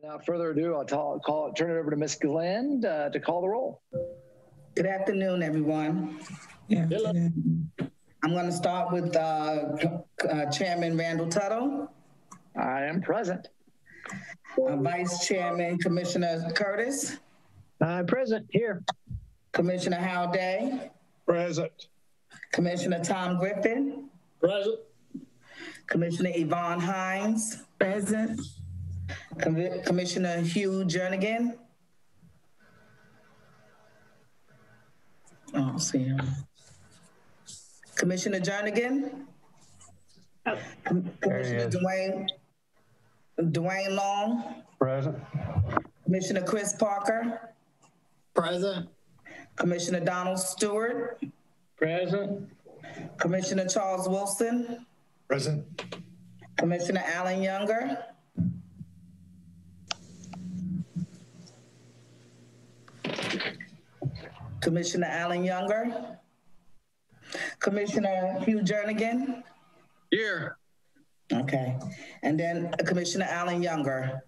Without further ado, I'll ta- call, turn it over to Ms. Glenn uh, to call the roll. Good afternoon, everyone. Yeah. I'm going to start with uh, uh, Chairman Randall Tuttle, I am present. uh, Vice Chairman Commissioner Curtis, I'm present here. Commissioner Hal Day, Present. Commissioner Tom Griffin, Present. Commissioner Yvonne Hines, Present. Commi- Commissioner Hugh Jernigan. Oh, I see him. Commissioner Jernigan. Oh. Com- Commissioner Dwayne, Dwayne Long, Present. Commissioner Chris Parker, Present. Commissioner Donald Stewart, Present. Commissioner Charles Wilson, Present. Commissioner Allen Younger, Commissioner Allen Younger, Commissioner Hugh Jernigan, Here. okay, and then Commissioner Allen Younger.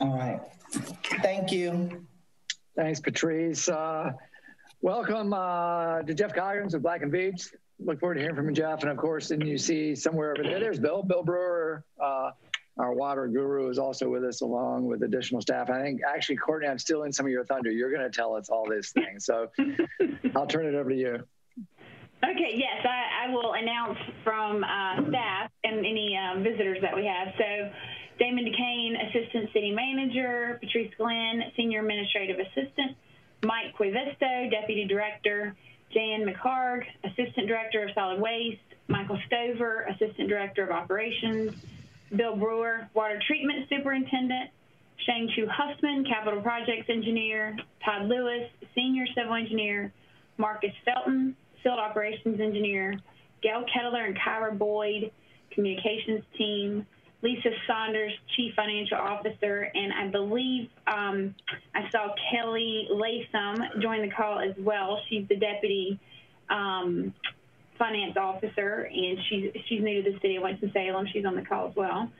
All right, thank you. Thanks, Patrice. Uh, welcome uh, to Jeff Coggins of Black and Veatch. Look forward to hearing from you, Jeff. And of course, then you see somewhere over there, there's Bill. Bill Brewer, uh, our water guru, is also with us along with additional staff. I think actually, Courtney, I'm still in some of your thunder. You're going to tell us all these things. So I'll turn it over to you. Okay, yes, I, I will announce from uh, staff and any uh, visitors that we have. So Damon Dequenne, Assistant City Manager, Patrice Glenn, Senior Administrative Assistant, Mike Quivisto, Deputy Director, Jan McHarg, Assistant Director of Solid Waste, Michael Stover, Assistant Director of Operations, Bill Brewer, Water Treatment Superintendent, Shane Chu Huffman, Capital Projects Engineer, Todd Lewis, Senior Civil Engineer, Marcus Felton, Field Operations Engineer, Gail Kettler and Kyra Boyd, Communications Team, Lisa Saunders, Chief Financial Officer, and I believe um, I saw Kelly Latham join the call as well. She's the Deputy um, Finance Officer, and she's she's new to the city of Winston-Salem. She's on the call as well.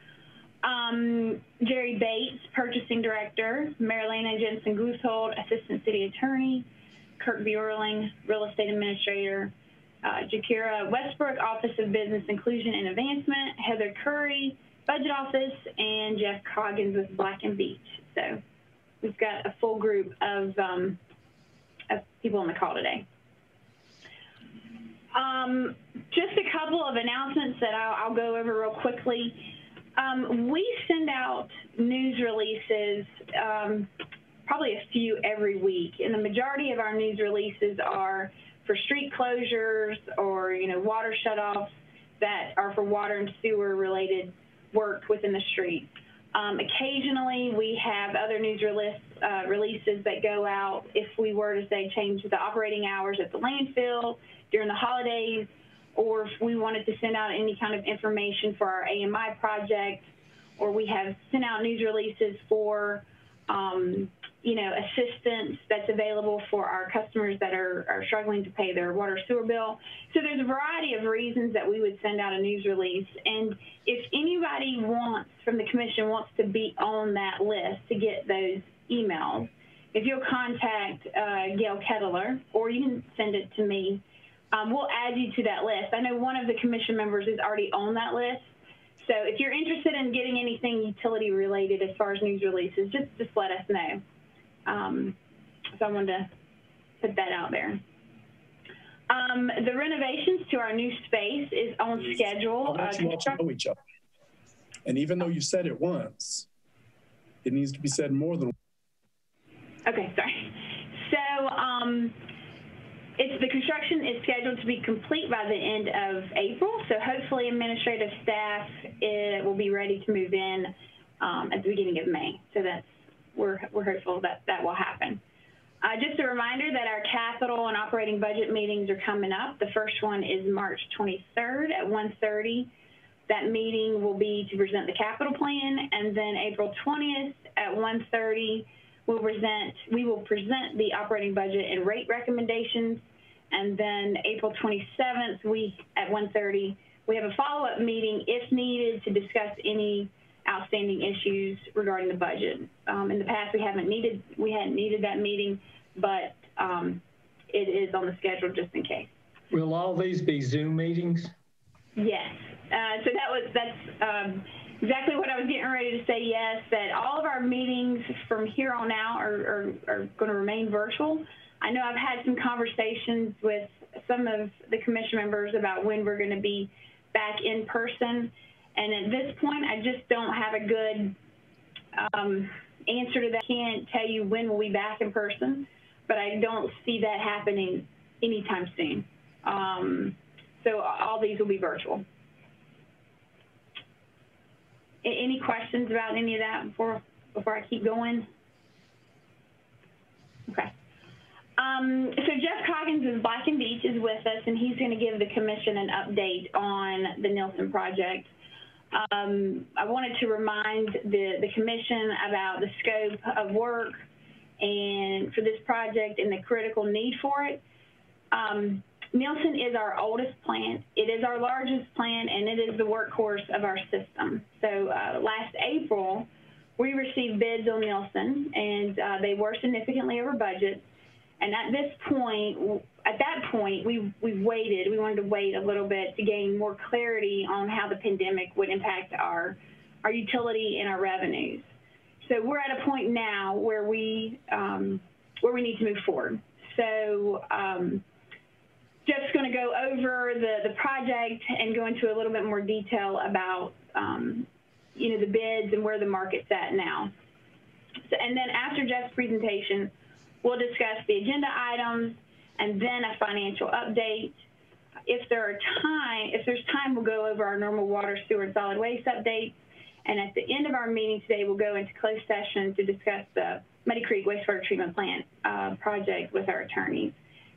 Um, Jerry Bates, Purchasing Director, Marilena Jensen Guthold, Assistant City Attorney, Kirk Buerling, Real Estate Administrator, uh, Jakira Westbrook, Office of Business Inclusion and Advancement, Heather Curry, Budget Office, and Jeff Coggins with Black and Veatch. So we've got a full group of, um, of people on the call today. Um, just a couple of announcements that I'll, I'll go over real quickly. Um, we send out news releases, um, probably a few every week, and the majority of our news releases are for street closures or you know water shutoffs that are for water and sewer related work within the street. Um, occasionally, we have other news release, uh, releases that go out if we were to say change the operating hours at the landfill during the holidays, or if we wanted to send out any kind of information for our AMI project, or we have sent out news releases for, um, you know, assistance that's available for our customers that are, are struggling to pay their water sewer bill. So there's a variety of reasons that we would send out a news release. And if anybody wants, from the commission, wants to be on that list to get those emails, if you'll contact uh, Gail Kettler, or you can send it to me, um, we'll add you to that list. I know one of the commission members is already on that list. So if you're interested in getting anything utility related as far as news releases, just, just let us know. Um, so I wanted to put that out there. Um, the renovations to our new space is on schedule. I'll you all to know each other. And even though you said it once, it needs to be said more than once. Okay, sorry. So um, it's the construction is scheduled to be complete by the end of April. So hopefully, administrative staff uh will be ready to move in um, at the beginning of May. So that's we're we're hopeful that that will happen. Uh, just a reminder that our capital and operating budget meetings are coming up. The first one is March 23rd at 1:30. That meeting will be to present the capital plan, and then April 20th at 1:30 we'll present we will present the operating budget and rate recommendations, and then April 27th we at 1:30 we have a follow-up meeting if needed to discuss any outstanding issues regarding the budget. Um, in the past, we haven't needed we hadn't needed that meeting, but um, it is on the schedule just in case. Will all these be Zoom meetings? Yes. Uh, so that was that's um, exactly what I was getting ready to say. Yes, that all of our meetings from here on out are, are, are going to remain virtual. I know I've had some conversations with some of the commission members about when we're going to be back in person. And at this point, I just don't have a good um, answer to that. I can't tell you when we'll be back in person, but I don't see that happening anytime soon. Um, so all these will be virtual. Any questions about any of that before before I keep going? Okay. Um, so Jeff Coggins of Black and Veatch is with us, and he's going to give the commission an update on the Neilson project. Um, I wanted to remind the, the commission about the scope of work and for this project and the critical need for it. Um, Neilson is our oldest plant. It is our largest plant, and it is the workhorse of our system. So uh, last April, we received bids on Neilson, and uh, they were significantly over budget. And at this point, at that point, we we waited. We wanted to wait a little bit to gain more clarity on how the pandemic would impact our our utility and our revenues. So we're at a point now where we um, where we need to move forward. So um, Jeff's going to go over the the project and go into a little bit more detail about um, you know the bids and where the market's at now. So, and then after Jeff's presentation We'll discuss the agenda items and then a financial update. If there are time, if there's time, we'll go over our normal water, sewer, and solid waste updates. And at the end of our meeting today, we'll go into closed session to discuss the Muddy Creek wastewater treatment plant uh, project with our attorneys.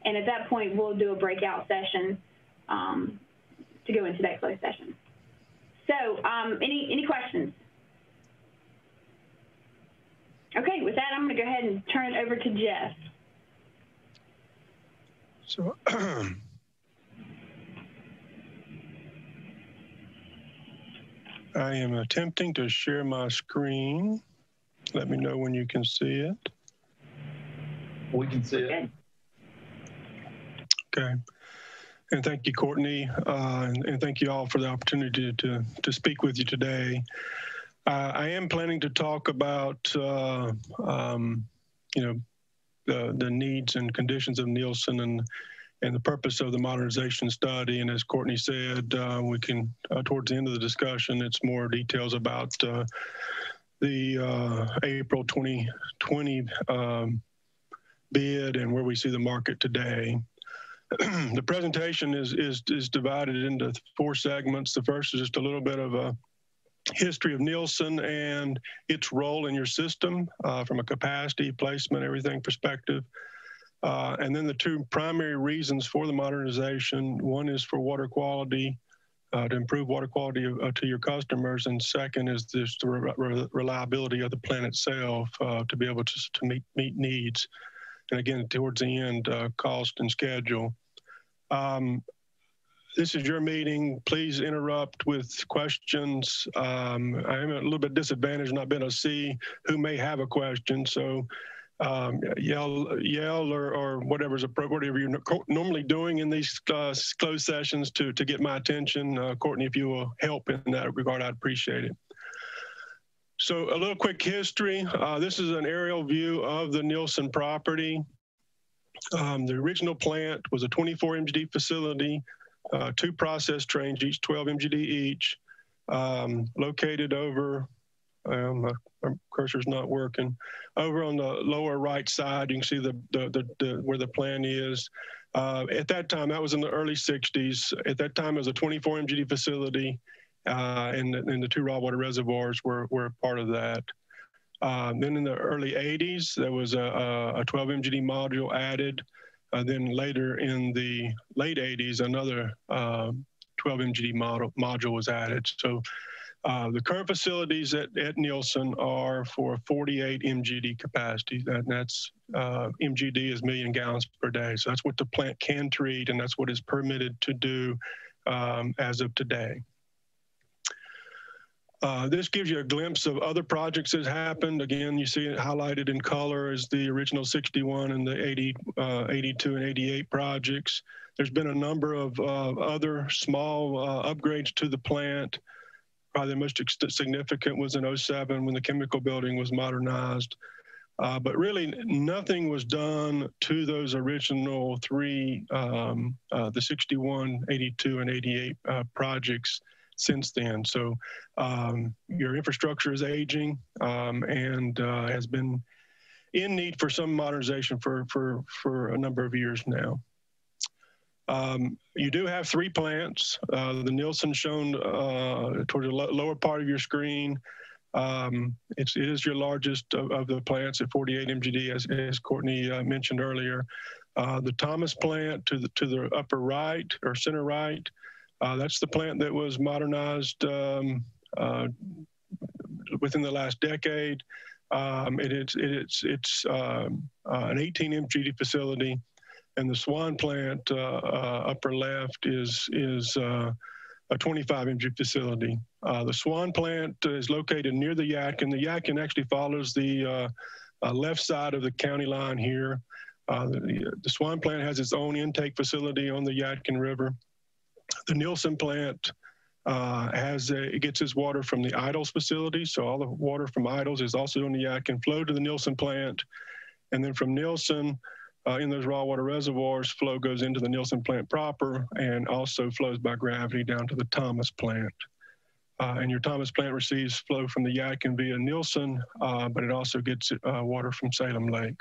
And at that point, we'll do a breakout session um, to go into that closed session. So, um, any any questions? Okay, with that, I'm going to go ahead and turn it over to Jeff. So I am attempting to share my screen. Let me know when you can see it. We can see it. Okay. And thank you, Courtney, uh, and, and thank you all for the opportunity to, to speak with you today. Uh, I am planning to talk about, uh, um, you know, the, the needs and conditions of Neilson and and the purpose of the modernization study. And as Courtney said, uh, we can, uh, towards the end of the discussion, it's more details about uh, the April 2020 um, bid and where we see the market today. the presentation is, is, is divided into four segments. The first is just a little bit of a history of Neilson and its role in your system uh, from a capacity, placement, everything perspective. Uh, and then the two primary reasons for the modernization one is for water quality, uh, to improve water quality uh, to your customers. And second is this the re re reliability of the plant itself uh, to be able to, to meet, meet needs. And again, towards the end, uh, cost and schedule. Um, this is your meeting. Please interrupt with questions. Um, I am a little bit disadvantaged not being able to see who may have a question. So um, yell, yell, or, or whatever's appropriate, whatever you're normally doing in these uh, closed sessions to to get my attention. Uh, Courtney, if you will help in that regard, I'd appreciate it. So a little quick history. Uh, this is an aerial view of the Neilson property. Um, the original plant was a 24 MGD facility, uh, two process trains, each 12 MGD each, um, located over um, my, my, cursor's not working. Over on the lower right side, you can see the, the, the, the where the plant is. Uh, at that time, that was in the early 60s. At that time, it was a 24 MGD facility, uh, and, and the two raw water reservoirs were, were part of that. Uh, then in the early 80s, there was a, a 12 MGD module added. Uh, then later in the late 80s, another uh, 12 MGD model, module was added. So uh, the current facilities at, at Neilson are for 48 MGD capacity. That, that's uh, MGD is million gallons per day. So that's what the plant can treat, and that's what is permitted to do um, as of today. Uh, this gives you a glimpse of other projects that happened. Again, you see it highlighted in color as the original 61 and the 80, uh, 82 and 88 projects. There's been a number of uh, other small uh, upgrades to the plant. Probably the most significant was in 07 when the chemical building was modernized. Uh, but really, nothing was done to those original three, um, uh, the 61, 82, and 88 uh, projects since then. So um, your infrastructure is aging um, and uh, has been in need for some modernization for, for, for a number of years now. Um, you do have three plants. Uh, the Neilson shown uh, towards the lower part of your screen. Um, it is your largest of, of, the plants at 48 MGD, as, as Courtney uh, mentioned earlier. Uh, the Thomas plant to the to the upper right or center right, uh, that's the plant that was modernized um, uh, within the last decade. Um, it, it's it's it's um, uh, an 18 MGD facility, and the Swann plant uh, upper left is is a 25 MG facility. Uh, the Swann plant is located near the Yadkin. The Yadkin actually follows the uh, uh, left side of the county line here. Uh, the, the, Swann plant has its own intake facility on the Yadkin River. The Neilson plant uh, has a, it gets its water from the Idols facility. So all the water from Idols is also in the Yadkin flow to the Neilson plant. And then from Neilson, uh, in those raw water reservoirs, flow goes into the Neilson plant proper and also flows by gravity down to the Thomas plant. Uh, and your Thomas plant receives flow from the Yadkin via Neilson, uh, but it also gets uh, water from Salem Lake.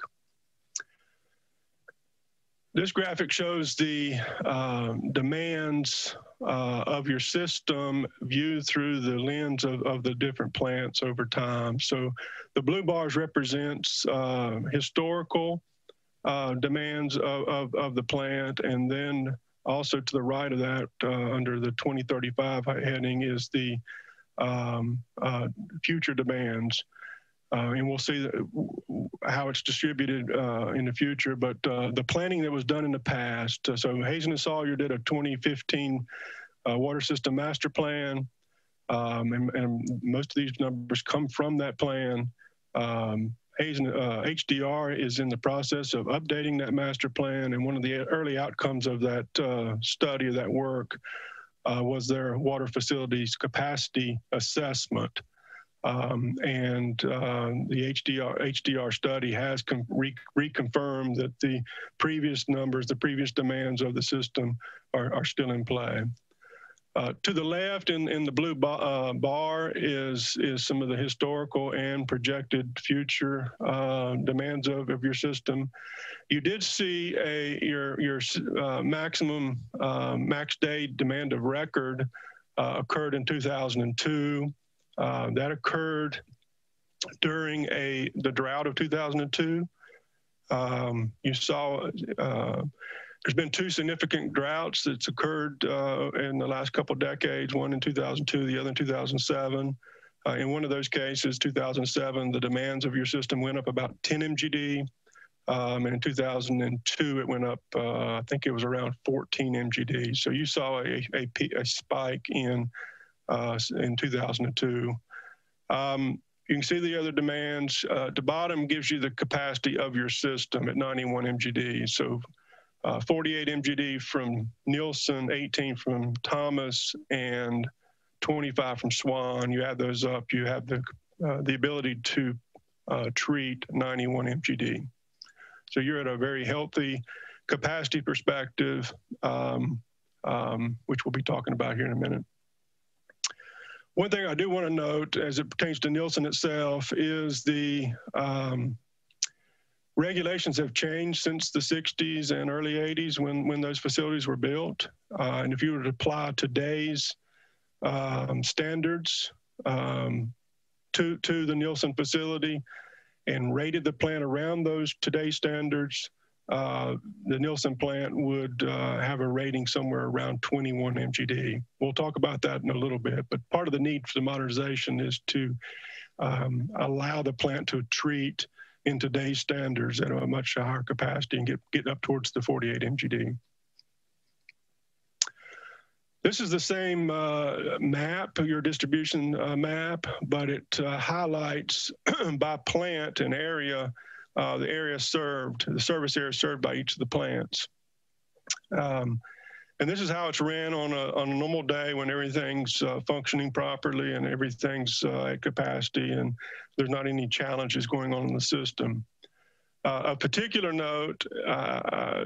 This graphic shows the um, demands uh, of your system viewed through the lens of, of the different plants over time. So the blue bars represents uh, historical uh, demands of, of, of, the plant. And then also to the right of that, uh, under the 2035 heading, is the um, uh, future demands. Uh, and we'll see how it's distributed uh, in the future. But uh, the planning that was done in the past, so Hazen and Sawyer did a 2015 water system master plan. Um, and, and, most of these numbers come from that plan. Um, uh, HDR is in the process of updating that master plan, and one of the early outcomes of that uh, study of that work uh, was their water facilities capacity assessment. Um, and uh, the HDR HDR study has re reconfirmed that the previous numbers, the previous demands of the system are, are still in play. Uh, to the left in, in the blue bar, uh, bar is, is some of the historical and projected future uh, demands of, of your system. You did see a your, your uh, maximum uh, max day demand of record occurred in 2002. That occurred during a the drought of 2002. Um, you saw there's been two significant droughts that's occurred uh, in the last couple of decades, one in 2002, the other in 2007. Uh, in one of those cases, 2007, the demands of your system went up about 10 MGD. Um, and in 2002, it went up, uh, I think it was around 14 MGD. So you saw a, a, a spike in, uh, in 2002. Um, you can see the other demands. Uh, the bottom gives you the capacity of your system at 91 MGD. So uh, 48 MGD from Neilson, 18 from Thomas, and 25 from Swann. You add those up, you have the uh, the ability to uh, treat 91 MGD. So you're at a very healthy capacity perspective, um, um, which we'll be talking about here in a minute. One thing I do want to note as it pertains to Neilson itself is the um, regulations have changed since the 60s and early 80s when, when those facilities were built. Uh, and if you were to apply today's um, standards um, to, to the Neilson facility and rated the plant around those today's standards, uh, the Neilson plant would uh, have a rating somewhere around 21 MGD. We'll talk about that in a little bit, but part of the need for the modernization is to um, allow the plant to treat in today's standards at a much higher capacity and get, get up towards the 48 MGD. This is the same uh, map, your distribution uh, map, but it uh, highlights by plant and area uh, the area served, the service area served by each of the plants. Um, and this is how it's ran on a, on a normal day when everything's uh, functioning properly and everything's uh, at capacity and there's not any challenges going on in the system. Uh, a particular note uh,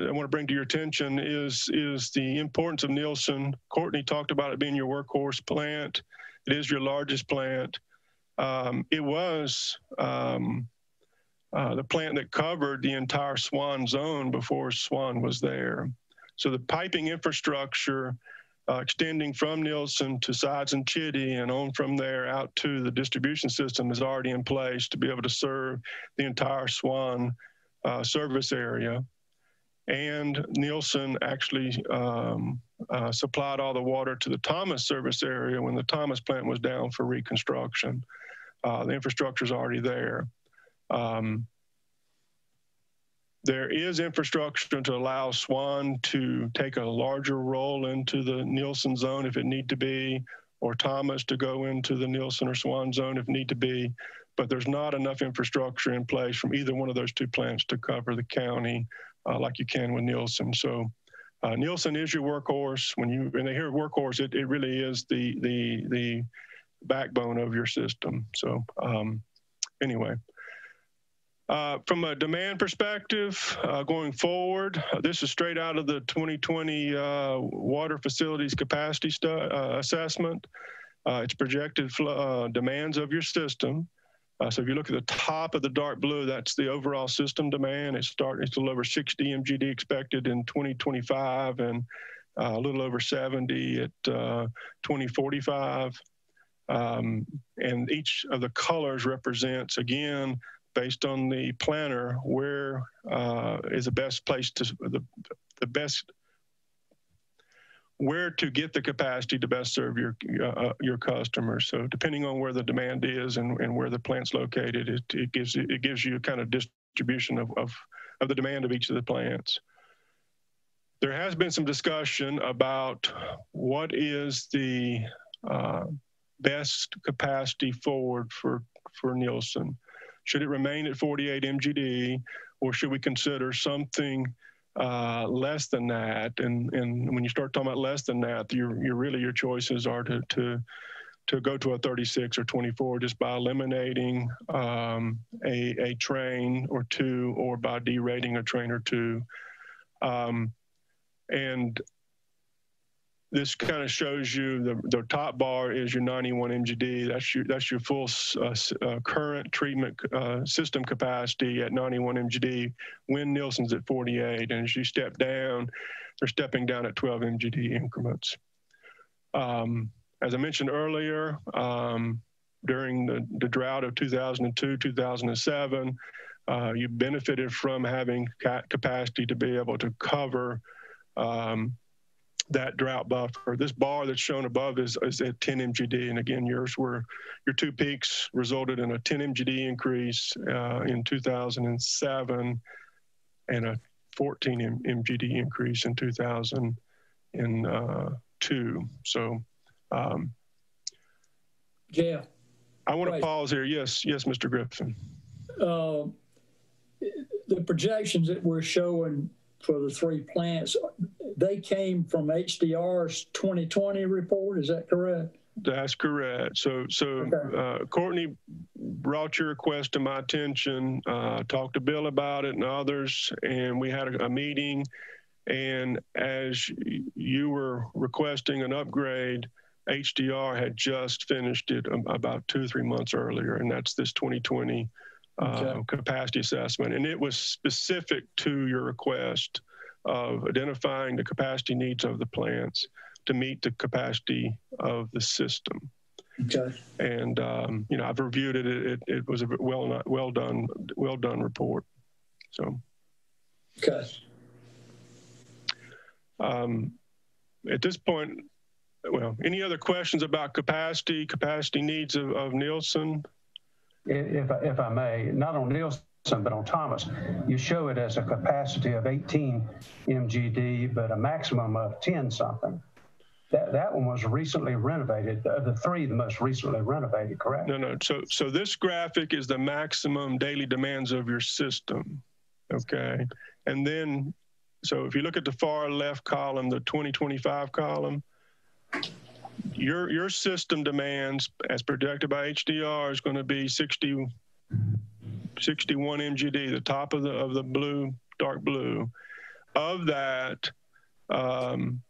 I want to bring to your attention is, is the importance of Neilson. Courtney talked about it being your workhorse plant. It is your largest plant. Um, it was um, uh, the plant that covered the entire Swann zone before Swann was there. So the piping infrastructure uh, extending from Neilson to Sides and Chitty and on from there out to the distribution system is already in place to be able to serve the entire Swann uh, service area. And Neilson actually um, uh, supplied all the water to the Thomas service area when the Thomas plant was down for reconstruction. Uh, the infrastructure is already there. Um, there is infrastructure to allow Swann to take a larger role into the Neilson zone if it need to be, or Thomas to go into the Neilson or Swann zone if need to be. But there's not enough infrastructure in place from either one of those two plants to cover the county uh, like you can with Neilson. So uh, Neilson is your workhorse. When you when they hear workhorse, it, it really is the the the backbone of your system. So um, anyway. Uh, from a demand perspective, uh, going forward, uh, this is straight out of the 2020 uh, water facilities capacity uh, assessment. Uh, it's projected demands of your system. so if you look at the top of the dark blue, that's the overall system demand. It's starting to over 60 MGD expected in 2025 and a little over 70 at 2045. Um, and each of the colors represents, again, based on the planner where uh, is the best place to the, the best where to get the capacity to best serve your uh, your customers. So depending on where the demand is and, and where the plant's located, it, it gives it gives you a kind of distribution of, of, of the demand of each of the plants. There has been some discussion about what is the uh, best capacity forward for for Neilson. Should it remain at 48 MGD, or should we consider something uh, less than that? And and when you start talking about less than that, your your really your choices are to to to go to a 36 or 24 just by eliminating um, a, a train or two or by derating a train or two. Um, and this kind of shows you the, the top bar is your 91 MGD. That's your that's your full uh, uh, current treatment uh, system capacity at 91 MGD. When Neilson's at 48, and as you step down, they're stepping down at 12 MGD increments. Um, as I mentioned earlier, um, during the, the drought of 2002, 2007, uh, you benefited from having capacity to be able to cover um, that drought buffer. This bar that's shown above is, is at 10 MGD. And again, yours were, your two peaks resulted in a 10 MGD increase uh, in 2007 and a 14 M MGD increase in 2002. So, um, Jeff. I want to pause here. Yes, yes, Mr. Griffin. Uh, the projections that we're showing for the three plants, they came from HDR's 2020 report. Is that correct? That's correct. So, so okay. uh, Courtney brought your request to my attention, uh, talked to Bill about it and others, and we had a, a meeting. And as you were requesting an upgrade, HDR had just finished it about two or three months earlier, and that's this 2020 okay. uh, capacity assessment. And it was specific to your request of identifying the capacity needs of the plants to meet the capacity of the system. Okay. And um, you know, I've reviewed it. It, it, it was a well not, well done well done report. So. Okay. Um, at this point, well, any other questions about capacity, capacity needs of, of Neilson? if, if I may, not on Neilson, but on Thomas, you show it as a capacity of 18 MGD, but a maximum of 10 something. That, that one was recently renovated. Of the three, the most recently renovated, correct? No, no. So, so this graphic is the maximum daily demands of your system. Okay. And then, so if you look at the far left column, the 2025 column, your, your system demands as projected by HDR is going to be 60, 61 MGD, the top of the, of the blue, dark blue. Of that, um,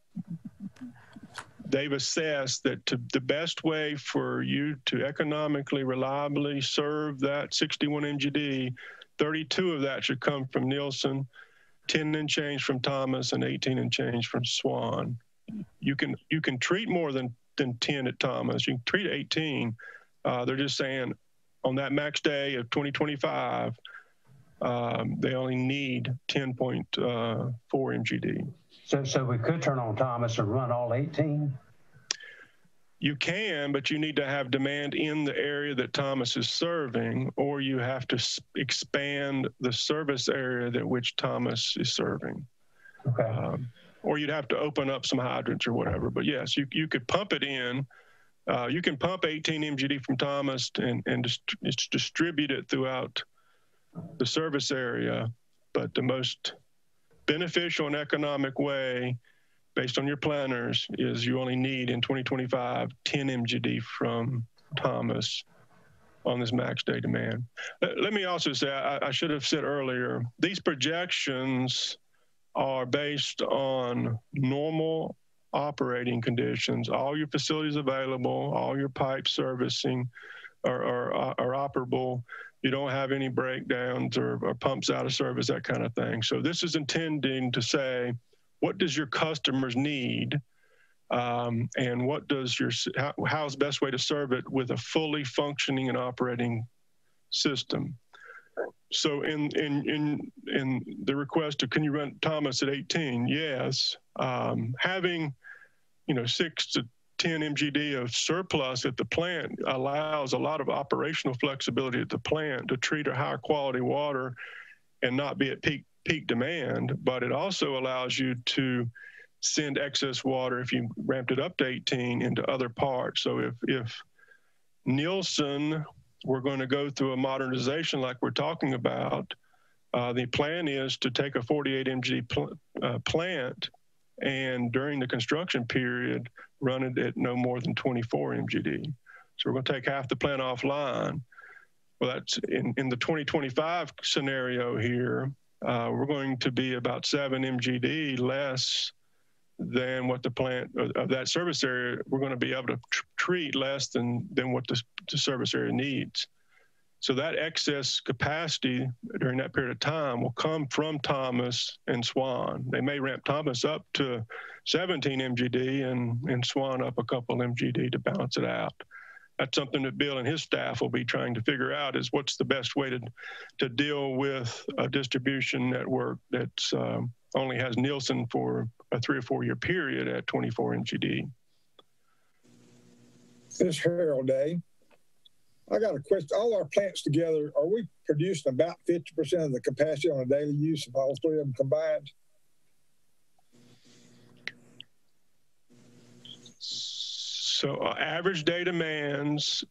they've assessed that to, the best way for you to economically, reliably serve that 61 MGD, 32 of that should come from Neilson, 10 and change from Thomas, and 18 and change from Swann. You can you can treat more than than 10 at Thomas. You can treat 18. Uh, they're just saying on that max day of 2025, um, they only need 10.4 MGD. So, so we could turn on Thomas and run all 18? You can, but you need to have demand in the area that Thomas is serving, or you have to s- expand the service area that which Thomas is serving. Okay. Um, or you'd have to open up some hydrants or whatever. But yes, you, you could pump it in. Uh, you can pump 18 MGD from Thomas and, and dist- it's distribute it throughout the service area. But the most beneficial and economic way, based on your planners, is you only need in 2025 10 MGD from Thomas on this max day demand. Let, let me also say, I, I should have said earlier, these projections are based on normal operating conditions, all your facilities available, all your pipe servicing are, are, are operable. You don't have any breakdowns or, or pumps out of service, that kind of thing. So this is intending to say, what does your customers need? Um, and what does your, how, how's best way to serve it with a fully functioning and operating system? So in in in in the request of can you run Thomas at 18? Yes. Um, having you know six to 10 MGD of surplus at the plant allows a lot of operational flexibility at the plant to treat a higher quality water and not be at peak peak demand. But it also allows you to send excess water if you ramped it up to 18 into other parts. So if if Neilson we're going to go through a modernization like we're talking about. Uh, the plan is to take a 48 MG pl- uh, plant and during the construction period, run it at no more than 24 MGD. So we're going to take half the plant offline. Well, that's in, in the 2025 scenario here, uh, we're going to be about 7 MGD less than what the plant of, that service area, we're going to be able to tr- treat less than, than what the, the service area needs. So that excess capacity during that period of time will come from Thomas and Swann. They may ramp Thomas up to 17 MGD and, and Swann up a couple MGD to balance it out. That's something that Bill and his staff will be trying to figure out is what's the best way to, to deal with a distribution network that's um, only has Neilson for a three or four year period at 24 MGD. This Harold Day. I got a question. All our plants together, are we producing about 50% of the capacity on a daily use of all three of them combined? So uh, average day demands,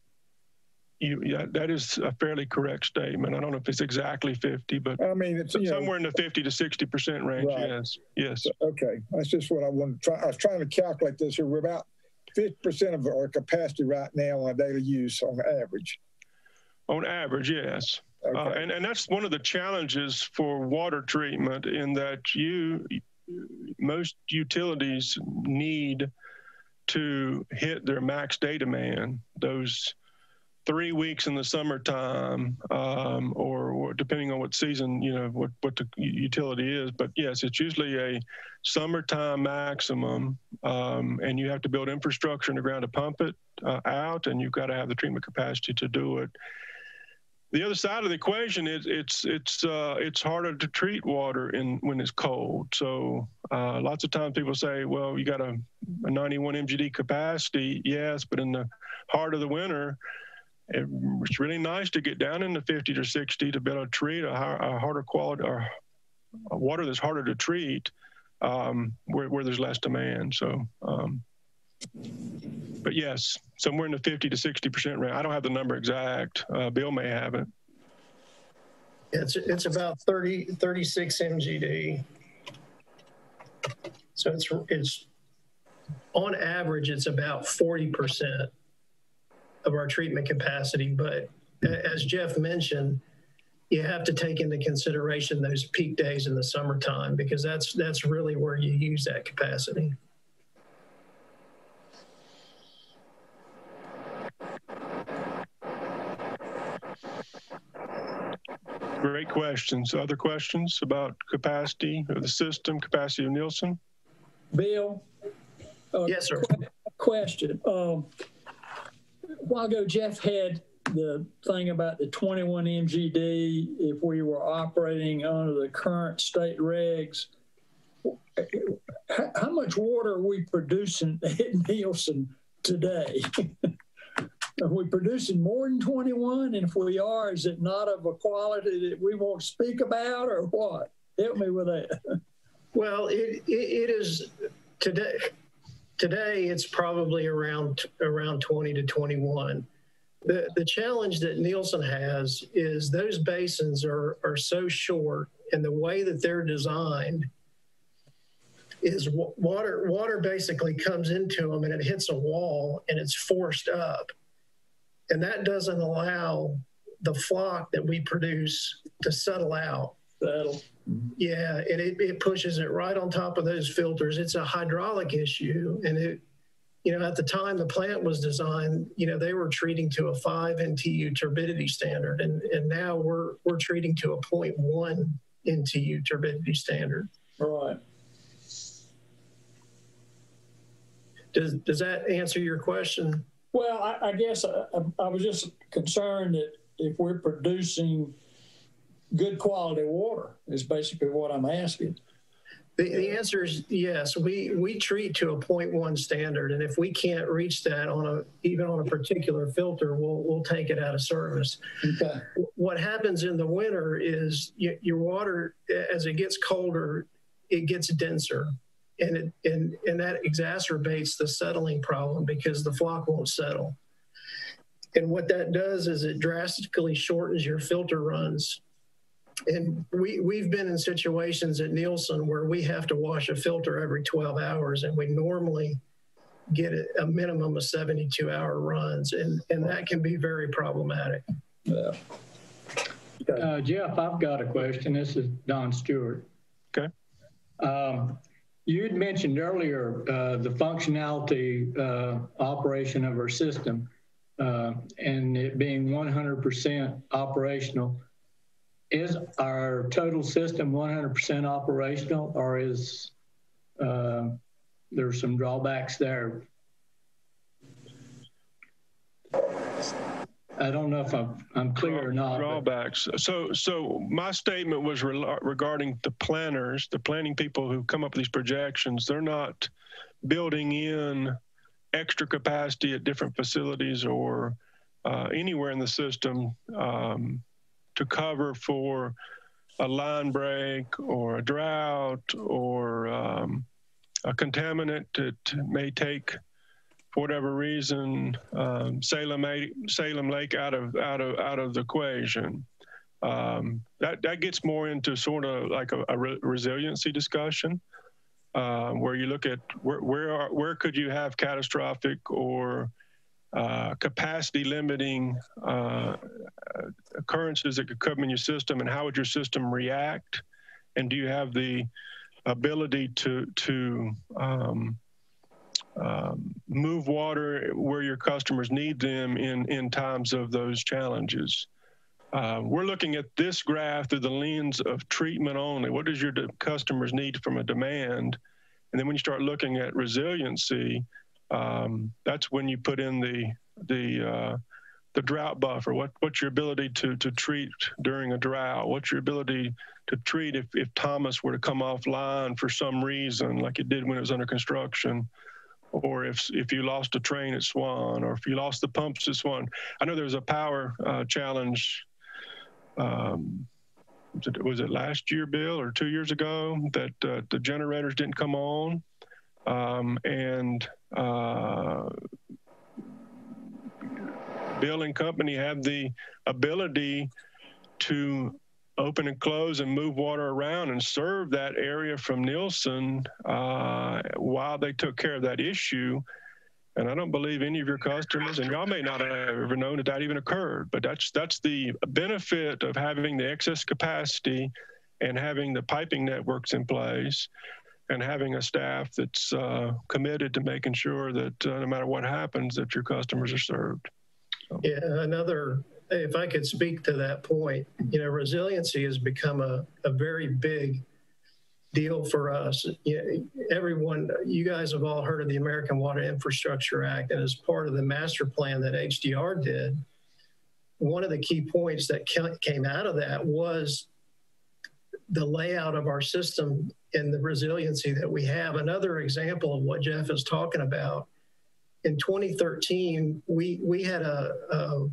you, yeah, that is a fairly correct statement. I don't know if it's exactly 50, but I mean, it's you know, somewhere in the 50 to 60% range. Right. Yes. Yes. okay. That's just what I wanted to try. I was trying to calculate this here. We're about 50% of our capacity right now on a daily use on average. On average, yes. Okay. Uh, and, and that's one of the challenges for water treatment in that you, most utilities need to hit their max day demand. Those three weeks in the summertime, um, or, or depending on what season, you know, what, what the utility is. But yes, it's usually a summertime maximum, um, and you have to build infrastructure in the ground to pump it uh, out, and you've got to have the treatment capacity to do it. The other side of the equation is it's it's uh, it's harder to treat water in when it's cold. So uh, lots of times people say, well, you got a, a 91 MGD capacity, yes, but in the heart of the winter, it's really nice to get down in the 50 to 60 to be able to treat a, a harder quality or water that's harder to treat um, where, where there's less demand. So um, but yes, somewhere in the 50 to 60% range. I don't have the number exact. Uh, Bill may have it. It's, it's about 30, 36 MGD. So it's, it's, on average, it's about 40% of our treatment capacity. But as Jeff mentioned, you have to take into consideration those peak days in the summertime because that's, that's really where you use that capacity. Great questions. Other questions about capacity of the system, capacity of Neilson? Bill? uh, Yes, sir. que- Question. Um, a while ago, Jeff had the thing about the 21 MGD if we were operating under the current state regs. How, much water are we producing at Neilson today? Are we producing more than 21? And if we are, is it not of a quality that we won't speak about or what? Help me with that. Well, it, it, it is today. Today, it's probably around around 20 to 21. The the challenge that Neilson has is those basins are are so short, and the way that they're designed is water water basically comes into them and it hits a wall and it's forced up, and that doesn't allow the floc that we produce to settle out. That'll, Yeah, and it, it pushes it right on top of those filters. It's a hydraulic issue. And it, you know, at the time the plant was designed, you know, they were treating to a five NTU turbidity standard. And, and now we're, we're treating to a 0.1 NTU turbidity standard. right. Does, does that answer your question? Well, I, I guess I, I- I was just concerned that if we're producing good quality water is basically what I'm asking. The, the answer is yes. We, we treat to a 0.1 standard. And if we can't reach that on a, even on a particular filter, we'll, we'll take it out of service. Okay. what happens in the winter is your water as it gets colder it gets denser and it and and that exacerbates the settling problem because the floc won't settle and what that does is it drastically shortens your filter runs and we we've been in situations at Neilson where we have to wash a filter every 12 hours and we normally get a a minimum of 72 hour runs and and that can be very problematic Yeah. Uh, Jeff, I've got a question. This is Don Stewart. Okay. Um, you had mentioned earlier uh, the functionality uh, operation of our system uh, and it being 100% operational. Is our total system 100% operational or is uh, there some drawbacks there? I don't know if I'm, I'm clear or not. but- Drawbacks. So, so my statement was rel- regarding the planners, the planning people who come up with these projections. They're not building in extra capacity at different facilities or uh, anywhere in the system um, to cover for a line break or a drought or um, a contaminant that may take for whatever reason, um, Salem, Salem Lake out of out of out of the equation. Um, that that gets more into sort of like a, a re- resiliency discussion, uh, where you look at where where are, where could you have catastrophic or uh, capacity limiting uh, occurrences that could come in your system, and how would your system react? And do you have the ability to to um, um, move water where your customers need them in, in times of those challenges. Uh, we're looking at this graph through the lens of treatment only. What does your customers need from a demand? And then when you start looking at resiliency, um, that's when you put in the the uh, the drought buffer. What what's your ability to to treat during a drought? What's your ability to treat if if Thomas were to come offline for some reason, like it did when it was under construction? or if if you lost a train at Swann, or if you lost the pumps at Swann. I know there was a power uh, challenge. Um, was it, last year, Bill, or two years ago that uh, the generators didn't come on, um, and uh, Bill and company have the ability to open and close and move water around and serve that area from Neilson uh, while they took care of that issue. And I don't believe any of your customers, and y'all may not have ever known that that even occurred. But that's that's the benefit of having the excess capacity and having the piping networks in place and having a staff that's uh, committed to making sure that uh, no matter what happens, that your customers are served. So. Yeah, another if I could speak to that point, you know, resiliency has become a, a very big deal for us. You know, everyone, you guys have all heard of the American Water Infrastructure Act, and as part of the master plan that HDR did, one of the key points that came out of that was the layout of our system and the resiliency that we have. Another example of what Jeff is talking about. In 2013, we we had a, a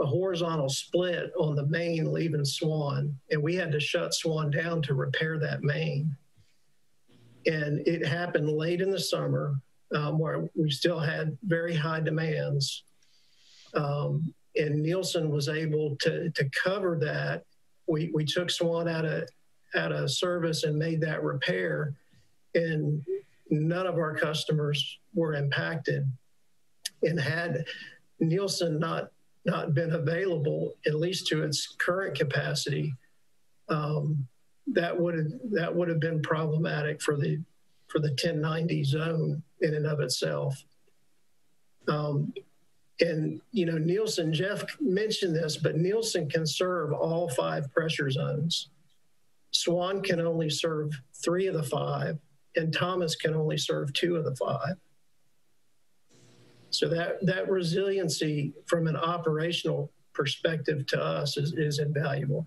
a horizontal split on the main leaving Swann, and we had to shut Swann down to repair that main. And it happened late in the summer um, where we still had very high demands. Um, and Neilson was able to, to cover that. We, we took Swann out of, out of service and made that repair, and none of our customers were impacted. And had Neilson not not been available, at least to its current capacity, um, that would have that would have been problematic for the for the 1090 zone in and of itself. Um, and you know, Neilson, Jeff mentioned this, but Neilson can serve all five pressure zones. Swann can only serve three of the five, and Thomas can only serve two of the five. So that, that resiliency from an operational perspective to us is, is invaluable.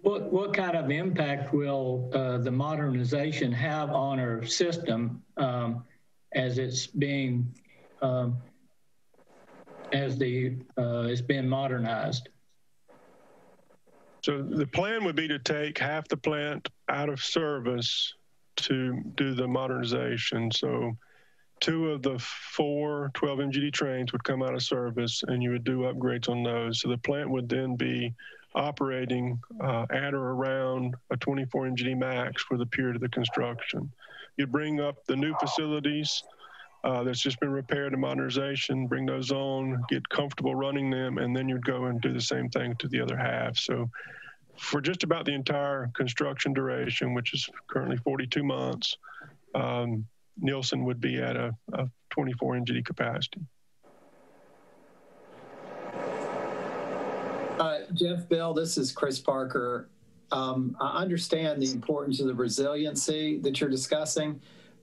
What, what kind of impact will uh, the modernization have on our system um, as it's being um, as the uh, it's been modernized? So the plan would be to take half the plant out of service to do the modernization. So two of the four 12 MGD trains would come out of service and you would do upgrades on those. So the plant would then be operating uh, at or around a 24 MGD max for the period of the construction. You'd bring up the new facilities uh, that's just been repaired and modernization, bring those on, get comfortable running them, and then you'd go and do the same thing to the other half. So for just about the entire construction duration, which is currently 42 months, um, Neilson would be at a, a 24 MGD capacity. Uh, Jeff, Bill, this is Chris Parker. Um, I understand the importance of the resiliency that you're discussing,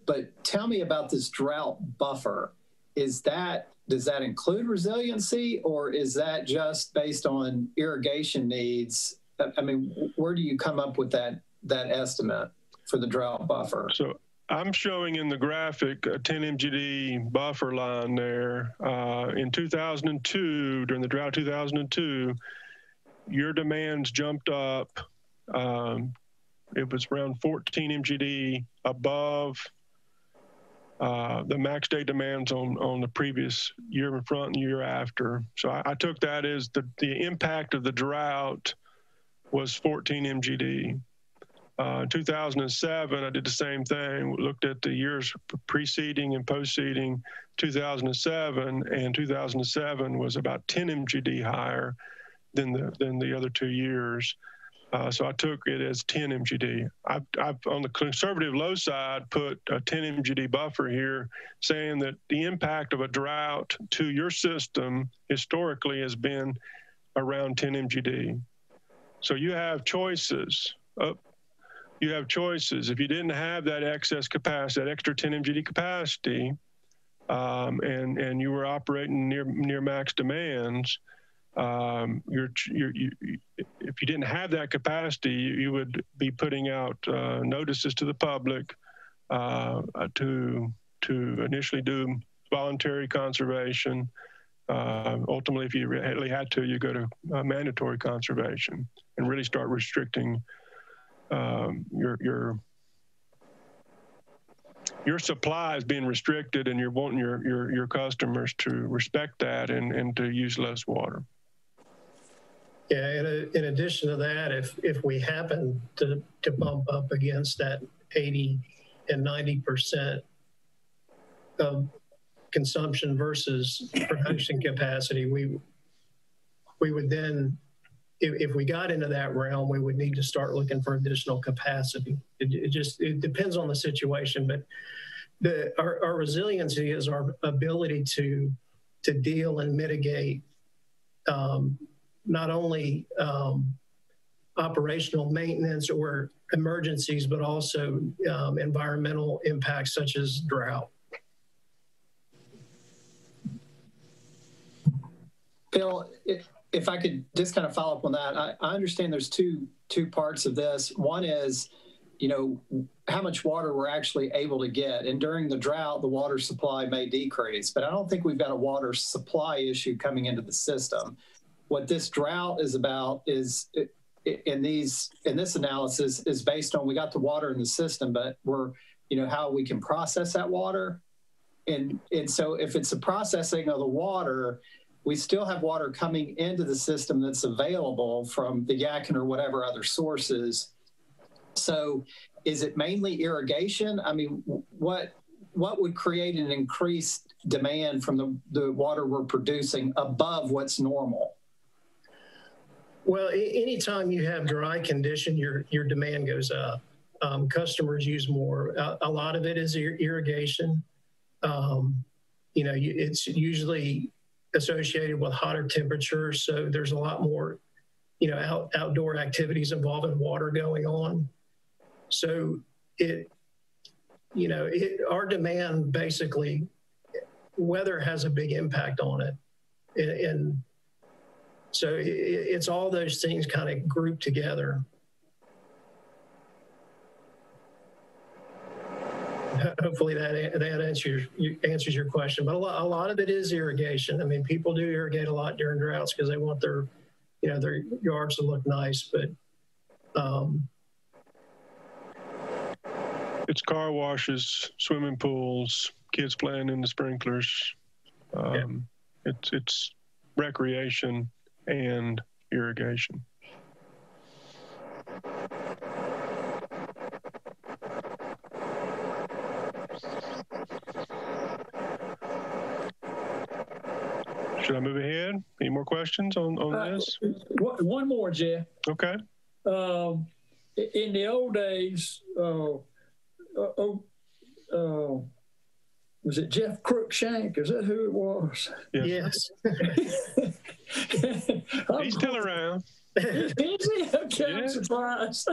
but tell me about this drought buffer. Is that does that include resiliency, or is that just based on irrigation needs? I mean, where do you come up with that that estimate for the drought buffer? So I'm showing in the graphic a 10 MGD buffer line there. Uh, in 2002, during the drought 2002, your demands jumped up. Um, it was around 14 MGD above uh, the max day demands on, on the previous year in front and year after. So I, I took that as the, the impact of the drought was 14 MGD. Uh, 2007, I did the same thing. Looked at the years preceding and postceding 2007, and 2007 was about 10 MGD higher than the than the other two years. Uh, so I took it as 10 MGD. I've, I've, on the conservative low side, put a 10 MGD buffer here, saying that the impact of a drought to your system historically has been around 10 MGD. So you have choices. You have choices. If you didn't have that excess capacity, that extra 10 MGD capacity, um, and and you were operating near near max demands, um, you're, you're, you, if you didn't have that capacity, you, would be putting out uh, notices to the public uh, to to initially do voluntary conservation. Uh, ultimately, if you really had to, you go to uh, mandatory conservation and really start restricting um, your your your supply is being restricted and you're wanting your, your, your customers to respect that and, and to use less water. Yeah, in, in addition to that, if, if we happen to, to bump up against that 80 and 90% of consumption versus production capacity, we, we would then, if, if we got into that realm, we would need to start looking for additional capacity. It, it just, it depends on the situation, but the, our, our resiliency is our ability to, to deal and mitigate um, not only um, operational maintenance or emergencies, but also um, environmental impacts such as drought. Bill, if, if I could just kind of follow up on that, I, I understand there's two two parts of this. One is, you know, how much water we're actually able to get, and during the drought, the water supply may decrease. But I don't think we've got a water supply issue coming into the system. What this drought is about is in these in this analysis is based on we got the water in the system, but we're you know how we can process that water, and and so if it's a processing of the water we still have water coming into the system that's available from the Yadkin or whatever other sources. So is it mainly irrigation? I mean, what what would create an increased demand from the, the water we're producing above what's normal? Well, anytime you have dry condition, your your demand goes up. Um, customers use more. A, a, lot of it is ir irrigation. Um, you know, it's usually associated with hotter temperatures. So there's a lot more, you know, out, outdoor activities involving water going on. So it, you know, it, our demand basically, weather has a big impact on it. And, and so it's all those things kind of grouped together. hopefully that that answers answers your question. But a lot, a lot of it is irrigation. I mean, people do irrigate a lot during droughts because they want their, you know, their yards to look nice. But um, it's car washes, swimming pools, kids playing in the sprinklers. Um, yeah. It's it's recreation and irrigation. Should I move ahead? Any more questions on, on uh, this? One more, Jeff. Okay. Um, in the old days, uh, uh, oh, uh, was it Jeff Cruikshank? Is that who it was? Yes. yes. He's still around. Is he? Okay, yeah. I'm surprised.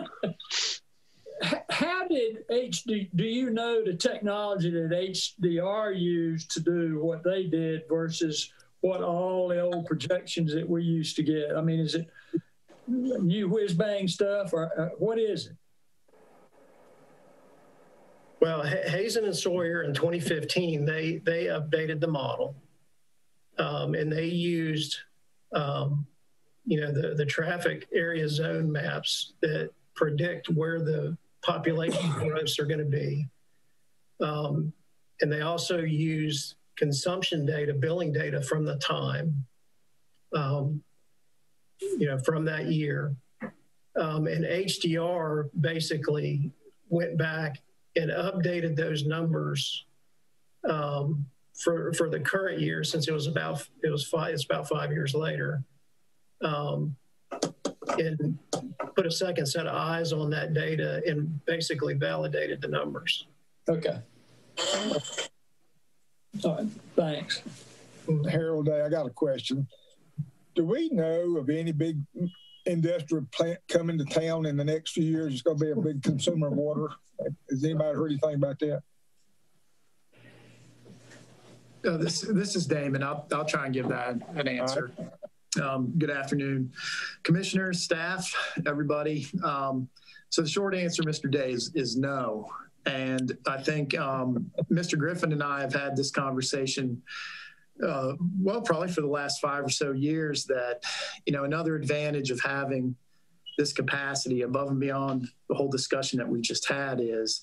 How did HD, do you know the technology that HDR used to do what they did versus what all the old projections that we used to get? I mean, is it new whiz bang stuff or uh, what is it? Well, Hazen and Sawyer in 2015, they they updated the model, um, and they used, um, you know, the the traffic area zone maps that predict where the population growths are going to be, um, and they also used consumption data, billing data from the time, um, you know, from that year. Um, and HDR basically went back and updated those numbers um, for for the current year since it was about it was five it's about five years later, um, and put a second set of eyes on that data and basically validated the numbers. Okay. All right, thanks. Harold Day, I got a question. Do we know of any big industrial plant coming to town in the next few years? It's going to be a big consumer of water. Has anybody heard anything about that? Uh, this this is Damon. I'll I'll try and give that an answer. Right. Um, good afternoon, commissioners, staff, everybody. Um, so the short answer, Mr. Day, is, is no. And I think um, Mr. Griffin and I have had this conversation, uh, well, probably for the last five or so years, that, you know, another advantage of having this capacity above and beyond the whole discussion that we just had is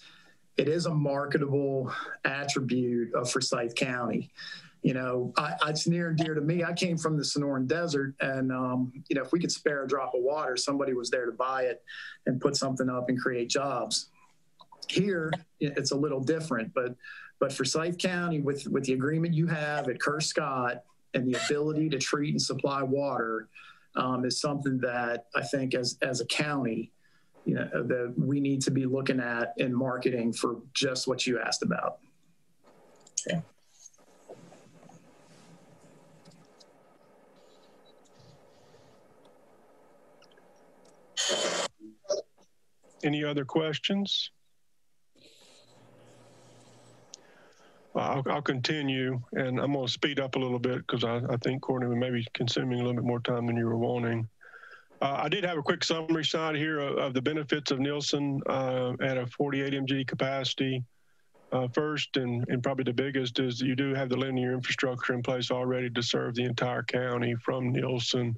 it is a marketable attribute of Forsyth County. You know, I, it's near and dear to me. I came from the Sonoran Desert, and um, you know, if we could spare a drop of water, somebody was there to buy it and put something up and create jobs. Here, it's a little different, but but for Forsyth County, with with the agreement you have at Kerr Scott and the ability to treat and supply water, um, is something that I think as as a county you know, that we need to be looking at in marketing for just what you asked about. Okay. Any other questions? I'll, I'll, continue, and I'm going to speed up a little bit because I, I, think Courtney may be consuming a little bit more time than you were wanting. Uh, I did have a quick summary slide here of, of the benefits of Neilson uh, at a 48 mg capacity. Uh, first, and, and probably the biggest, is you do have the linear infrastructure in place already to serve the entire county from Neilson.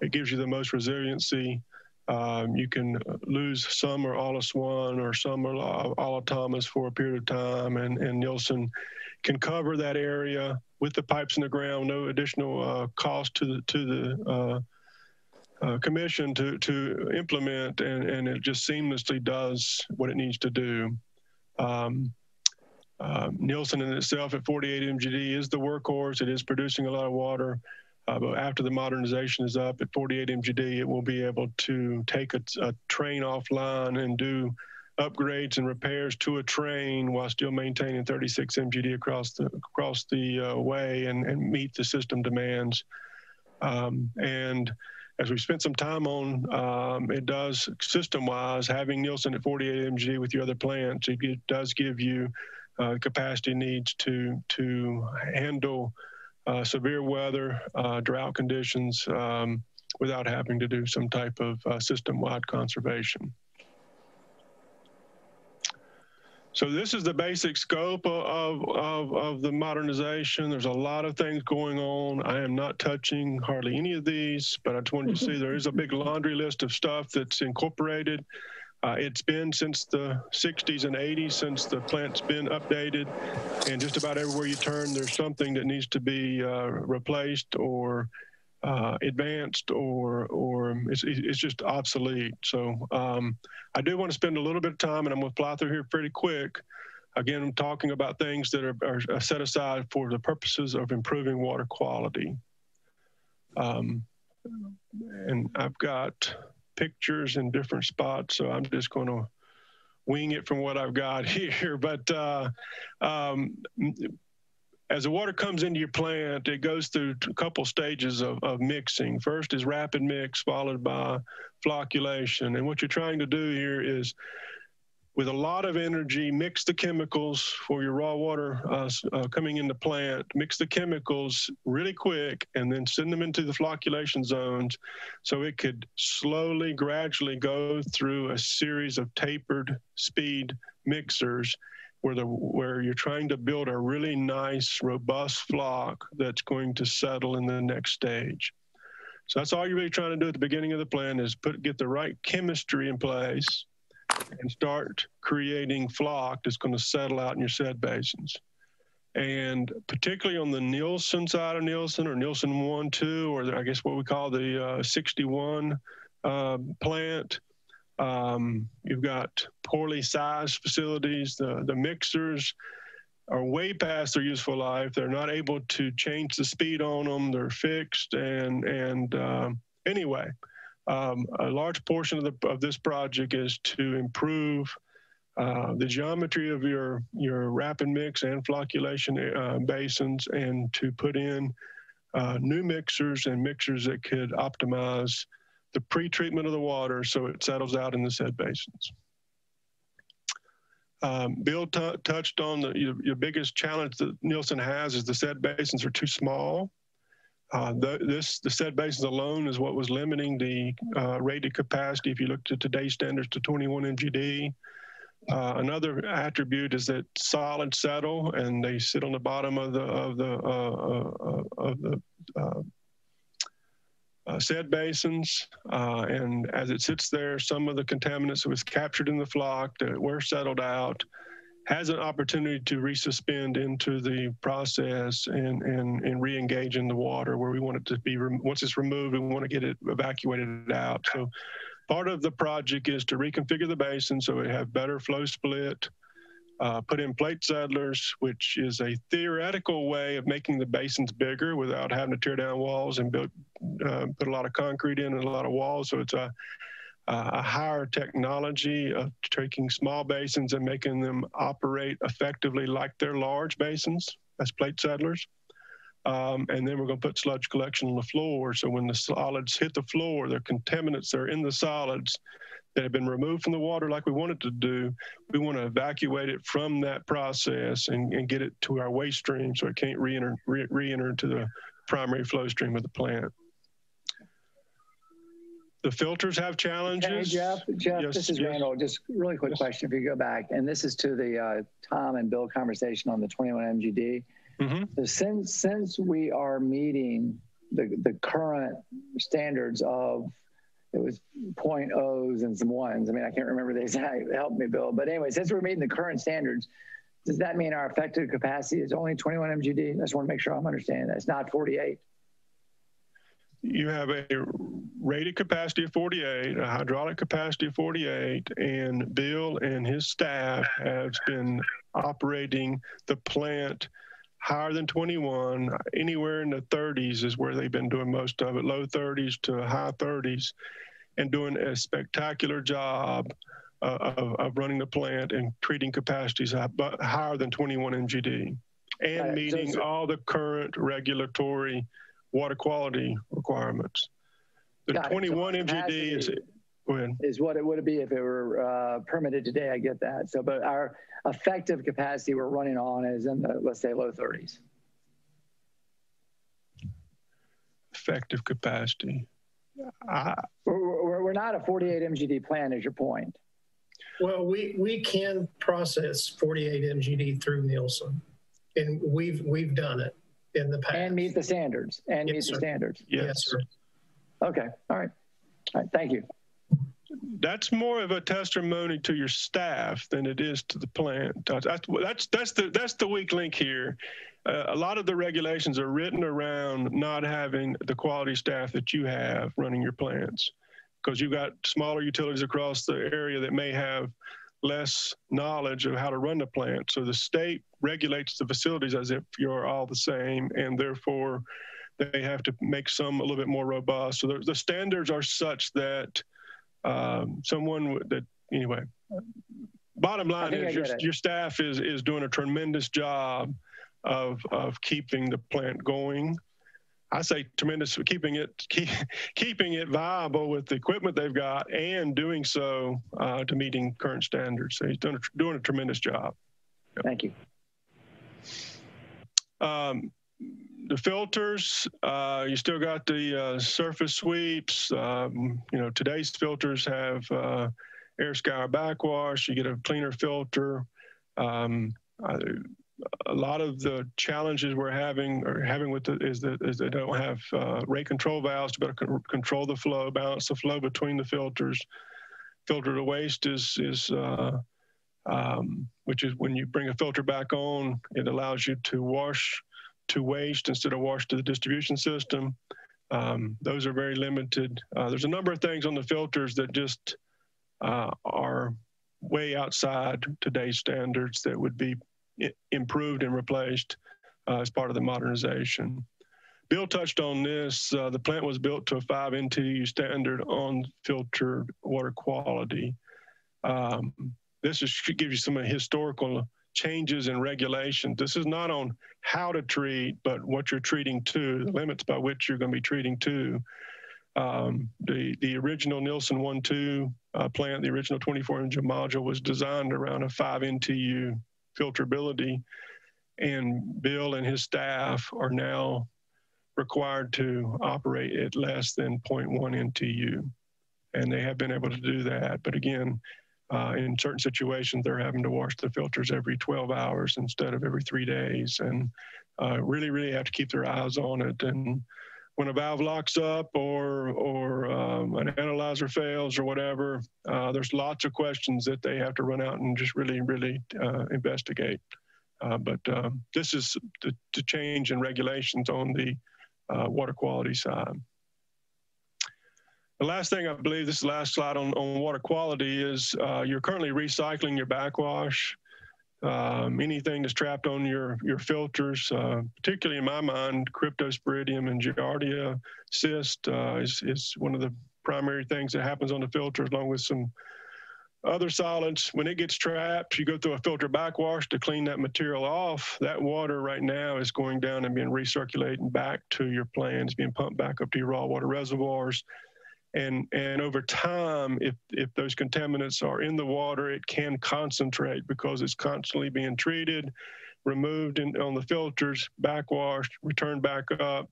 It gives you the most resiliency. Um, you can lose some or all of Swann or some or all of Thomas for a period of time, and, and Neilson can cover that area with the pipes in the ground, no additional uh, cost to the to the uh, uh, commission to to implement, and and it just seamlessly does what it needs to do. Um, uh, Neilson in itself at 48 MGD is the workhorse. It is producing a lot of water. Uh, but after the modernization is up at 48 MGD, it will be able to take a, a, train offline and do upgrades and repairs to a train while still maintaining 36 MGD across the across the uh, way and, and meet the system demands. Um, and as we spent some time on, um, it does system-wise, having Neilson at 48 MGD with your other plants, it, it does give you uh, capacity needs to to handle uh, severe weather, uh, drought conditions, um, without having to do some type of uh, system-wide conservation. So this is the basic scope of, of, of, the modernization. There's a lot of things going on. I am not touching hardly any of these, but I just wanted to see there is a big laundry list of stuff that's incorporated. Uh, it's been since the 60s and 80s since the plant's been updated, and just about everywhere you turn, there's something that needs to be uh, replaced or uh, advanced or or it's, it's just obsolete. So um, I do want to spend a little bit of time, and I'm going to fly through here pretty quick. Again, I'm talking about things that are, are set aside for the purposes of improving water quality. Um, and I've got pictures in different spots, so I'm just going to wing it from what I've got here. But uh, um, as the water comes into your plant, it goes through a couple stages of, of mixing. First is rapid mix, followed by flocculation. And what you're trying to do here is, with a lot of energy, mix the chemicals for your raw water uh, uh, coming in the plant, mix the chemicals really quick, and then send them into the flocculation zones so it could slowly, gradually go through a series of tapered speed mixers where the where you're trying to build a really nice, robust floc that's going to settle in the next stage. So that's all you're really trying to do at the beginning of the plan is put get the right chemistry in place and start creating floc that's going to settle out in your set basins. And particularly on the Neilson side of Neilson or Neilson 1, 2, or I guess what we call the uh, 61 uh, plant, um, you've got poorly sized facilities. The, the mixers are way past their useful life. They're not able to change the speed on them. They're fixed. And, and um, anyway, um, a large portion of, the, of this project is to improve uh, the geometry of your, your rapid mix and flocculation uh, basins and to put in uh, new mixers and mixers that could optimize the pre-treatment of the water so it settles out in the set basins. Um, Bill touched on the, your, your, biggest challenge that Neilson has is the set basins are too small. Uh, the, this the set basins alone is what was limiting the uh, rated capacity. If you looked at today's standards to 21 MGD, uh, another attribute is that solid settle and they sit on the bottom of the of the uh, uh, of the uh, set basins. And as it sits there, some of the contaminants that was captured in the floc that were settled out. Has an opportunity to resuspend into the process and, and, and re-engage in the water where we want it to be, once it's removed, we want to get it evacuated out. So part of the project is to reconfigure the basin so we have better flow split, uh, put in plate settlers, which is a theoretical way of making the basins bigger without having to tear down walls and build, uh, put a lot of concrete in and a lot of walls. So it's a a higher technology of taking small basins and making them operate effectively like they're large basins as plate settlers. Um, and then we're going to put sludge collection on the floor. So when the solids hit the floor, the contaminants that are in the solids that have been removed from the water like we wanted to do, we want to evacuate it from that process and, and get it to our waste stream so it can't re-enter, re-enter into the primary flow stream of the plant. The filters have challenges. Hey, Jeff, Jeff, Yes, this is yes. Randall. Just really quick question. If you go back, and this is to the uh, Tom and Bill conversation on the 21 MGD. Mhm. So since since we are meeting the the current standards of it was point O's and some ones. I mean, I can't remember the exact. Help me, Bill. But anyway, since we're meeting the current standards, does that mean our effective capacity is only 21 MGD? I just want to make sure I'm understanding that. It's not 48. You have a rated capacity of 48, a hydraulic capacity of 48, and Bill and his staff have been operating the plant higher than 21. Anywhere in the 30s is where they've been doing most of it, low 30s to high 30s, and doing a spectacular job uh, of, of running the plant and treating capacities high, higher than 21 MGD and Got it. So- meeting all the current regulatory water quality requirements. The Got it. So 21 MGD is, capacity- go ahead. is what it would be if it were uh, permitted today. I get that. So, but our effective capacity we're running on is in the, let's say, low 30s. effective capacity. I, We're, we're, we're not a 48 MGD plan, is your point. Well, we, we can process 48 MGD through Neilson, and we've, we've done it in the past. And meet the standards. And meet Yes, the sir. standards. Yes, sir. Okay. All right. All right. Thank you. that's more of a testimony to your staff than it is to the plant. That's that's that's the that's the weak link here. Uh, a lot of the regulations are written around not having the quality staff that you have running your plants, because you've got smaller utilities across the area that may have less knowledge of how to run the plant. So the state regulates the facilities as if you're all the same, and therefore they have to make some a little bit more robust. So the, the standards are such that um, someone would- that anyway. Bottom line is your, your staff is is doing a tremendous job of of keeping the plant going. I say tremendous keeping it keep, keeping it viable with the equipment they've got and doing so uh, to meeting current standards. So he's doing a, doing a tremendous job. Thank you. Um, the filters, uh, you still got the uh, surface sweeps. Um, you know, today's filters have uh, air scour backwash. You get a cleaner filter. Um, I, a lot of the challenges we're having or having with it is that is they don't have uh, rate control valves to better con- control the flow, balance the flow between the filters. Filter to waste is is uh, um, which is when you bring a filter back on, it allows you to wash to waste instead of wash to the distribution system. Um, those are very limited. Uh, there's a number of things on the filters that just uh, are way outside today's standards that would be improved and replaced uh, as part of the modernization. Bill touched on this. Uh, the plant was built to a 5 NTU standard on filtered water quality. Um, this is, should give you some historical changes in regulation. This is not on how to treat, but what you're treating to, the limits by which you're going to be treating to. Um, the, the original Neilson 1-2 uh, plant, the original 24-inch module was designed around a 5 NTU filterability. And Bill and his staff are now required to operate at less than 0.1 NTU. And they have been able to do that. But again, uh, in certain situations, they're having to wash the filters every 12 hours instead of every three days, and uh, really, really have to keep their eyes on it. And when a valve locks up or or um, an analyzer fails or whatever, uh, there's lots of questions that they have to run out and just really, really uh, investigate. Uh, but um, this is the, the, change in regulations on the uh, water quality side. The last thing I believe, this last slide on, on water quality, is uh, you're currently recycling your backwash um, anything that's trapped on your your filters, uh, particularly in my mind, cryptosporidium and giardia cyst uh, is, is one of the primary things that happens on the filter, along with some other solids. When it gets trapped, you go through a filter backwash to clean that material off. That water right now is going down and being recirculating back to your plants, being pumped back up to your raw water reservoirs and and over time if if those contaminants are in the water it can concentrate because it's constantly being treated removed in, on the filters backwashed returned back up.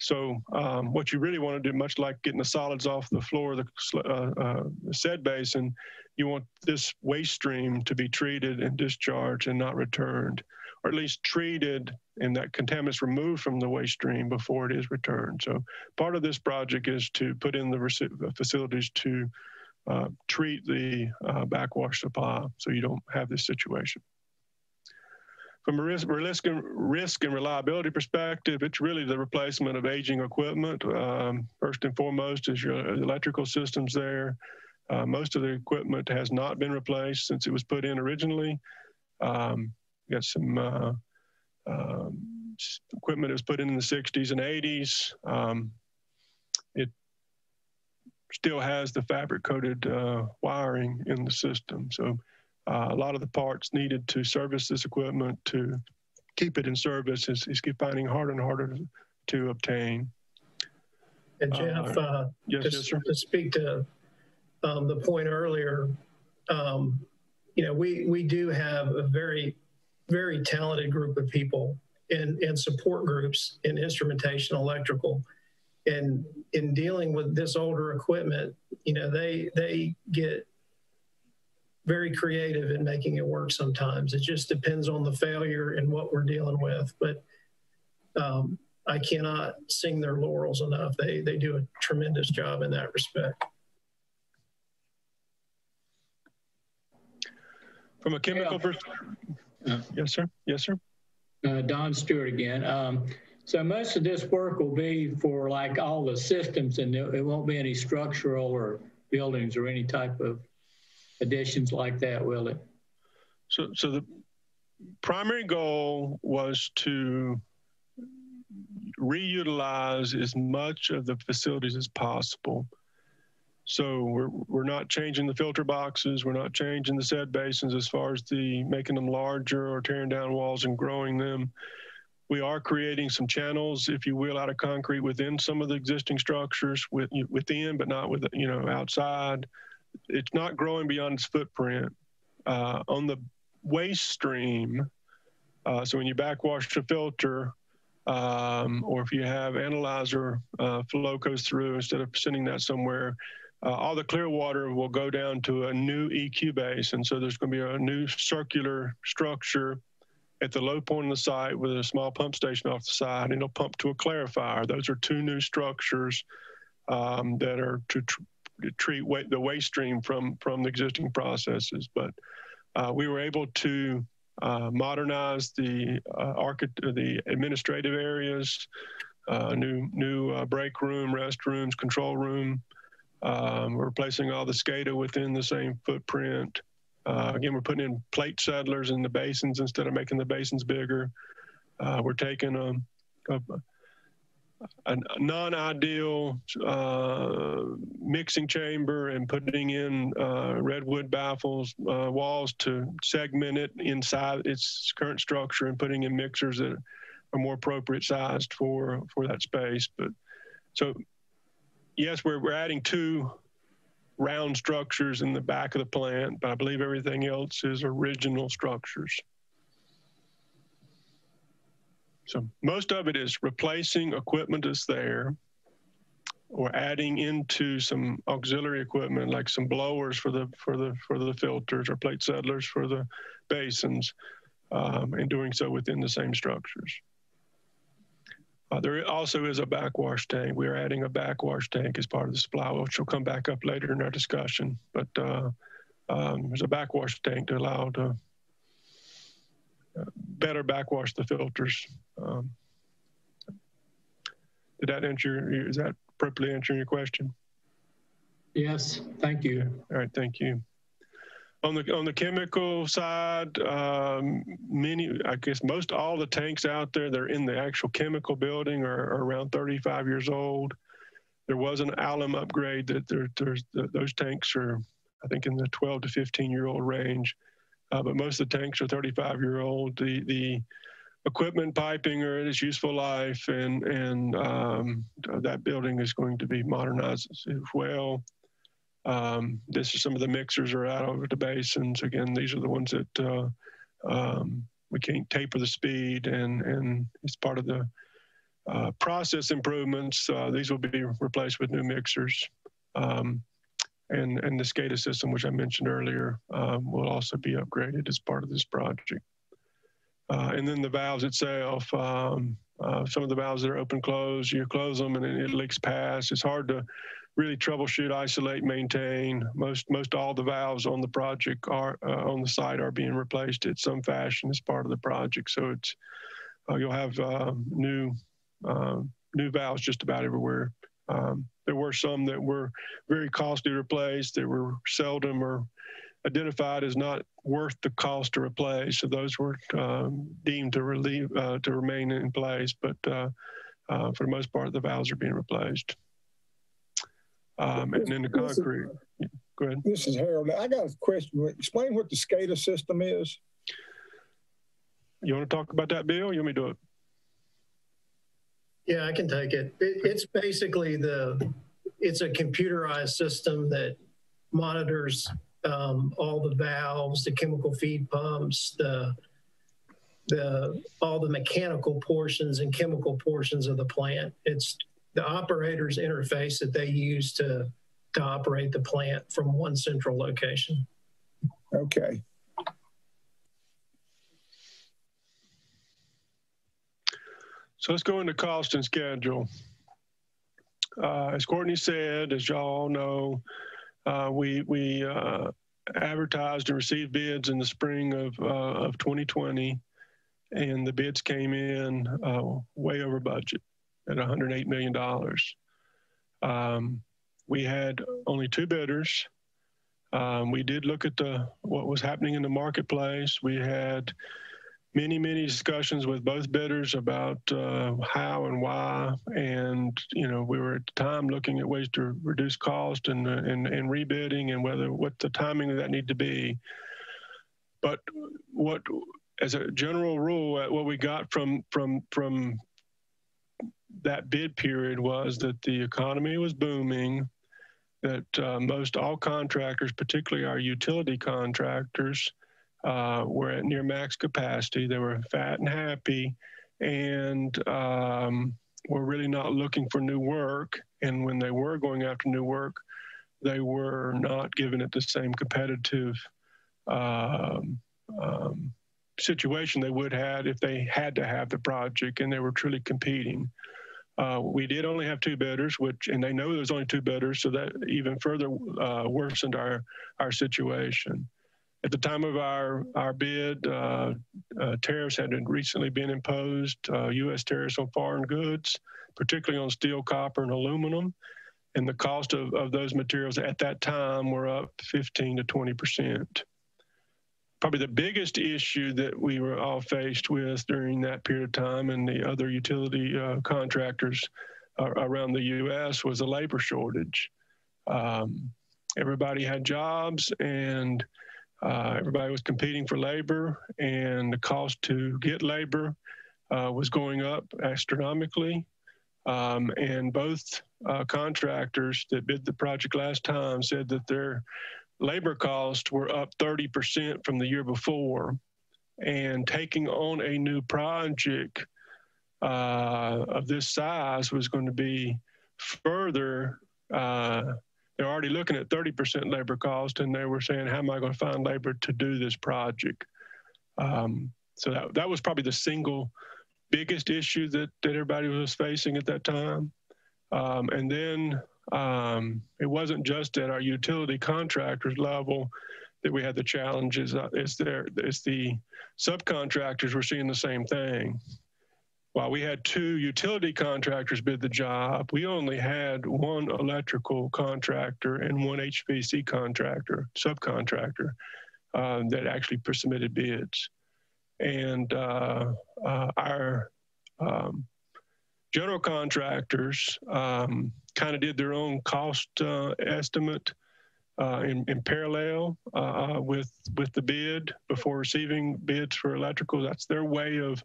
So um, what you really want to do much like getting the solids off the floor of the uh, uh, SED basin you want this waste stream to be treated and discharged and not returned or at least treated and that contaminants removed from the waste stream before it is returned. So part of this project is to put in the facilities to uh, treat the uh, backwash supply so you don't have this situation. From a risk, risk, and, risk and reliability perspective, it's really the replacement of aging equipment. Um, first and foremost is your electrical systems there. Uh, most of the equipment has not been replaced since it was put in originally. Um, got some uh, um, equipment that was put in in the 60s and 80s. Um, it still has the fabric coated uh, wiring in the system. So uh, a lot of the parts needed to service this equipment to keep it in service is, is finding harder and harder to obtain. And Jeff, uh, uh yes, to, yes, to, speak to um, the point earlier, um, you know, we, we do have a very very talented group of people and, and support groups in instrumentation electrical. And in dealing with this older equipment, you know, they they get very creative in making it work sometimes. It just depends on the failure and what we're dealing with. But um, I cannot sing their laurels enough. They they do a tremendous job in that respect. From a chemical yeah. perspective, uh, yes, sir. Yes, sir. Uh, Don Stewart again. Um, so most of this work will be for like all the systems, and it won't be any structural or buildings or any type of additions like that, will it? So, so the primary goal was to reutilize as much of the facilities as possible so we're, we're not changing the filter boxes. We're not changing the SED basins as far as the making them larger or tearing down walls and growing them. We are creating some channels, if you will, out of concrete within some of the existing structures with, within, but not with, you know, outside. It's not growing beyond its footprint. Uh, on the waste stream, uh, so when you backwash the filter, um, or if you have analyzer uh, flow goes through instead of sending that somewhere, uh, all the clear water will go down to a new EQ base. And so there's going to be a new circular structure at the low point of the site with a small pump station off the side, and it'll pump to a clarifier. Those are two new structures um, that are to, tr- to treat wa- the waste stream from, from the existing processes. But uh, we were able to uh, modernize the uh, the administrative areas, uh, new new uh, break room, restrooms, control room, um, we're replacing all the SCADA within the same footprint. Uh, again, we're putting in plate settlers in the basins instead of making the basins bigger. Uh, we're taking a, a, a non-ideal uh, mixing chamber and putting in uh, redwood baffles uh, walls to segment it inside its current structure and putting in mixers that are more appropriate sized for for that space. But so yes, we're, we're adding two round structures in the back of the plant, but I believe everything else is original structures. So most of it is replacing equipment that's there or adding into some auxiliary equipment like some blowers for the for the for the filters or plate settlers for the basins um, and doing so within the same structures. Uh, there also is a backwash tank. We are adding a backwash tank as part of the supply, which will come back up later in our discussion. But uh, um, there's a backwash tank to allow to uh, better backwash the filters. Um, did that answer? Is that appropriately answering your question? Yes, thank you. All right, thank you. On the on the chemical side, um, many, I guess most all the tanks out there, they're in the actual chemical building are, are around 35 years old. There was an alum upgrade that there, there's those tanks are, I think, in the 12 to 15 year old range, uh, but most of the tanks are 35 year old. The the equipment piping are in its useful life, and and um, that building is going to be modernized as well. Um, this is some of the mixers are out over the basins. Again, these are the ones that uh, um, we can't taper the speed, and and it's part of the uh, process improvements. Uh, these will be replaced with new mixers. Um, and, and the SCADA system, which I mentioned earlier, um, will also be upgraded as part of this project. Uh, and then the valves itself, um, uh, some of the valves that are open close, you close them and it leaks past. It's hard to really troubleshoot, isolate, maintain. Most most all the valves on the project are uh, on the site are being replaced in some fashion as part of the project. So it's uh, you'll have uh, new um, new valves just about everywhere. Um, there were some that were very costly to replace. They were seldom or identified as not worth the cost to replace. So those were um, deemed to relieve uh, to remain in place. But uh, uh, for the most part, the valves are being replaced. Um, and then the concrete. Go ahead. This is Harold. I got a question. Explain what the SCADA system is. You want to talk about that, Bill? You want me to do it? Yeah, I can take it. it. It's basically the, it's a computerized system that monitors um, all the valves, the chemical feed pumps, the the all the mechanical portions and chemical portions of the plant. It's the operator's interface that they use to to operate the plant from one central location. Okay. So let's go into cost and schedule. Uh, as Courtney said, as y'all know, uh, we we uh, advertised and received bids in the spring of uh, of 2020, and the bids came in uh, way over budget at 108 million dollars. Um, we had only two bidders. Um, we did look at the what was happening in the marketplace. We had many, many discussions with both bidders about uh, how and why. And, you know, we were at the time looking at ways to reduce cost and, and, and rebidding and whether what the timing of that need to be. But what, as a general rule, what we got from, from, from that bid period was that the economy was booming, that uh, most all contractors, particularly our utility contractors, uh, were at near max capacity. They were fat and happy, and um, were really not looking for new work. And when they were going after new work, they were not given it the same competitive um, um, situation they would have if they had to have the project and they were truly competing. Uh, we did only have two bidders, which, and they know there's only two bidders, so that even further uh, worsened our our situation. At the time of our, our bid, uh, uh, tariffs had recently been imposed, uh, U.S. tariffs on foreign goods, particularly on steel, copper, and aluminum. And the cost of, of those materials at that time were up 15 to 20 percent. Probably the biggest issue that we were all faced with during that period of time and the other utility uh, contractors uh, around the U.S. was a labor shortage. Um, everybody had jobs and uh, everybody was competing for labor, and the cost to get labor uh, was going up astronomically. Um, and both uh, contractors that bid the project last time said that their labor costs were up 30% from the year before. And taking on a new project uh, of this size was going to be further uh, they're already looking at 30% labor cost, and they were saying, how am I going to find labor to do this project? Um, so that, that was probably the single biggest issue that, that everybody was facing at that time. Um, and then um, it wasn't just at our utility contractors level that we had the challenges. Uh, it's there, it's the subcontractors were seeing the same thing. While we had two utility contractors bid the job, we only had one electrical contractor and one HVAC contractor, subcontractor, uh, that actually submitted bids. And uh, uh, our um, general contractors um, kind of did their own cost uh, estimate uh, in, in, parallel uh, with with the bid before receiving bids for electrical. That's their way of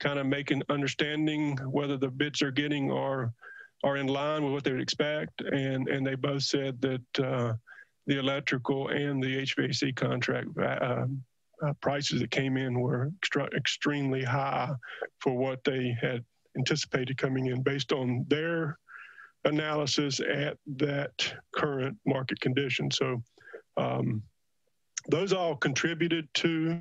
kind of making understanding whether the bids they're getting are are in line with what they would expect. And and they both said that uh, the electrical and the HVAC contract uh, uh, prices that came in were extra, extremely high for what they had anticipated coming in based on their analysis at that current market condition. So um, those all contributed to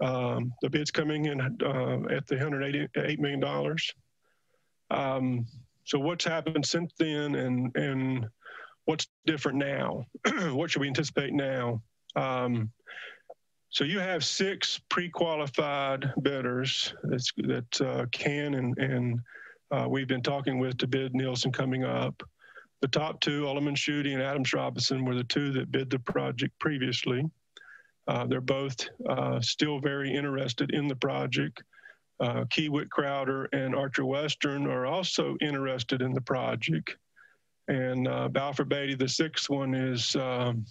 um, the bids coming in uh, at the $188 million. Um, so what's happened since then and, and what's different now? what should we anticipate now? Um, so you have six pre-qualified bidders that uh, can and, and uh, we've been talking with to bid Neilson coming up. The top two, Ulliman Schutte and Adams Robinson, were the two that bid the project previously. Uh, they're both uh, still very interested in the project. Uh, Kiewit Crowder and Archer Western are also interested in the project. And uh, Balfour Beatty, the sixth one, is um,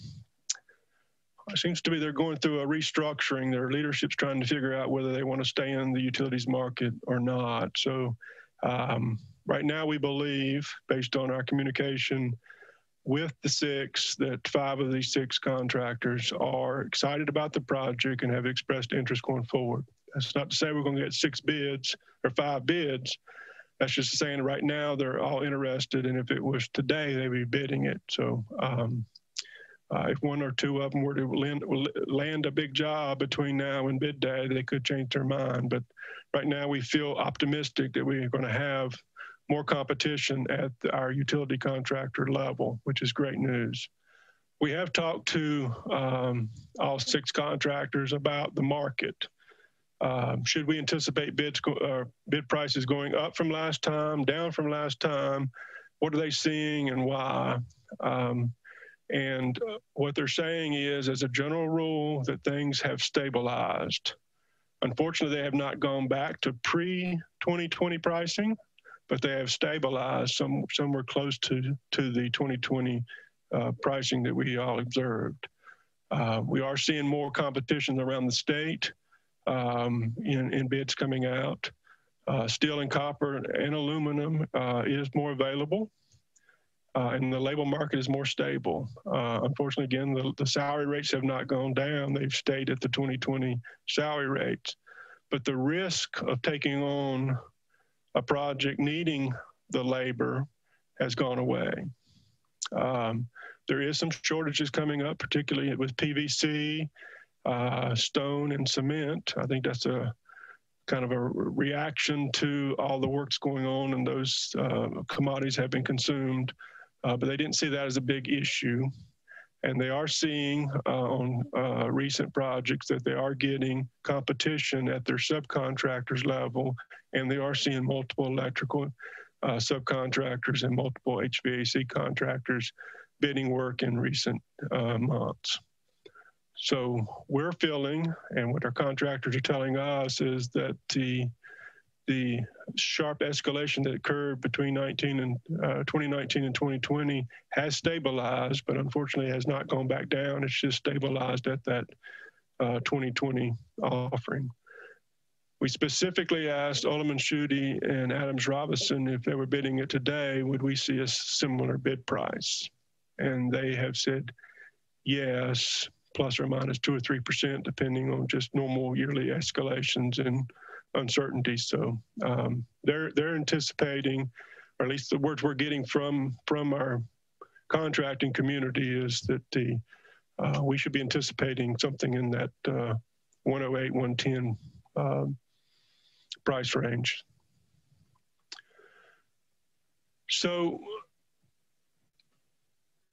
seems to be they're going through a restructuring. Their leadership's trying to figure out whether they want to stay in the utilities market or not. So um, right now, we believe, based on our communication with the six, that five of these six contractors are excited about the project and have expressed interest going forward. That's not to say we're going to get six bids or five bids. That's just saying right now they're all interested, and if it was today, they'd be bidding it. So um, uh, if one or two of them were to land, land a big job between now and bid day, they could change their mind. But right now, we feel optimistic that we are going to have more competition at our utility contractor level, which is great news. We have talked to um, all six contractors about the market. Um, should we anticipate bids, uh, bid prices going up from last time, down from last time? What are they seeing and why? Um, and what they're saying is, as a general rule, that things have stabilized. Unfortunately, they have not gone back to pre 2020 pricing, but they have stabilized some, somewhere close to, to the 2020 uh, pricing that we all observed. Uh, we are seeing more competition around the state um, in, in bids coming out. Uh, steel and copper and aluminum uh, is more available uh, and the labor market is more stable. Uh, unfortunately, again, the, the, salary rates have not gone down. They've stayed at the 2020 salary rates. But the risk of taking on a project needing the labor has gone away. Um, there is some shortages coming up, particularly with PVC, uh, stone, and cement. I think that's a kind of a reaction to all the works going on and those uh, commodities have been consumed but they didn't see that as a big issue. And they are seeing uh, on uh, recent projects that they are getting competition at their subcontractors level, and they are seeing multiple electrical uh, subcontractors and multiple HVAC contractors bidding work in recent uh, months. So we're feeling, and what our contractors are telling us is that the the sharp escalation that occurred between 19 and uh, 2019 and 2020 has stabilized, but unfortunately has not gone back down. It's just stabilized at that uh, 2020 offering. We specifically asked Ulliman Schutte and Adams Robinson if they were bidding it today, would we see a similar bid price? And they have said yes, plus or minus two or three percent, depending on just normal yearly escalations and uncertainty. So um, they're they're anticipating, or at least the words we're getting from from our contracting community is that the uh, we should be anticipating something in that uh, 108, 110 um, price range. So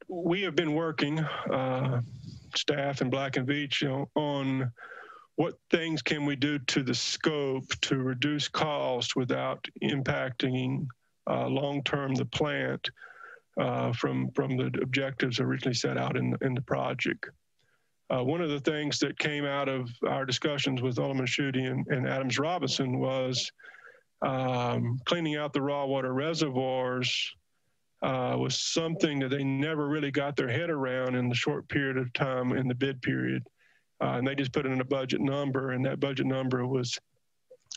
we have been working, uh, staff and Black and Veatch, you know, on what things can we do to the scope to reduce cost without impacting uh, long-term the plant uh, from from the objectives originally set out in in the project. Uh, one of the things that came out of our discussions with Ulliman Schutte and, and Adams Robinson was um, cleaning out the raw water reservoirs uh, was something that they never really got their head around in the short period of time in the bid period. Uh, and they just put in a budget number, and that budget number was,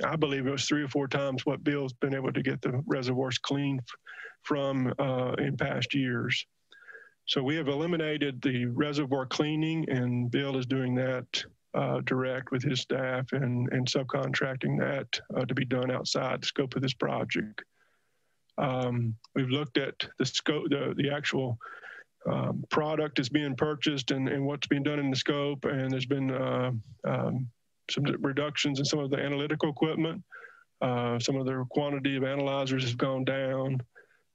I believe it was three or four times what Bill's been able to get the reservoirs clean from uh, in past years. So we have eliminated the reservoir cleaning, and Bill is doing that uh, direct with his staff and, and subcontracting that uh, to be done outside the scope of this project. Um, we've looked at the scope, the, the actual um, product is being purchased and, and what's being done in the scope, and there's been uh, um, some reductions in some of the analytical equipment. Uh, some of the quantity of analyzers has gone down.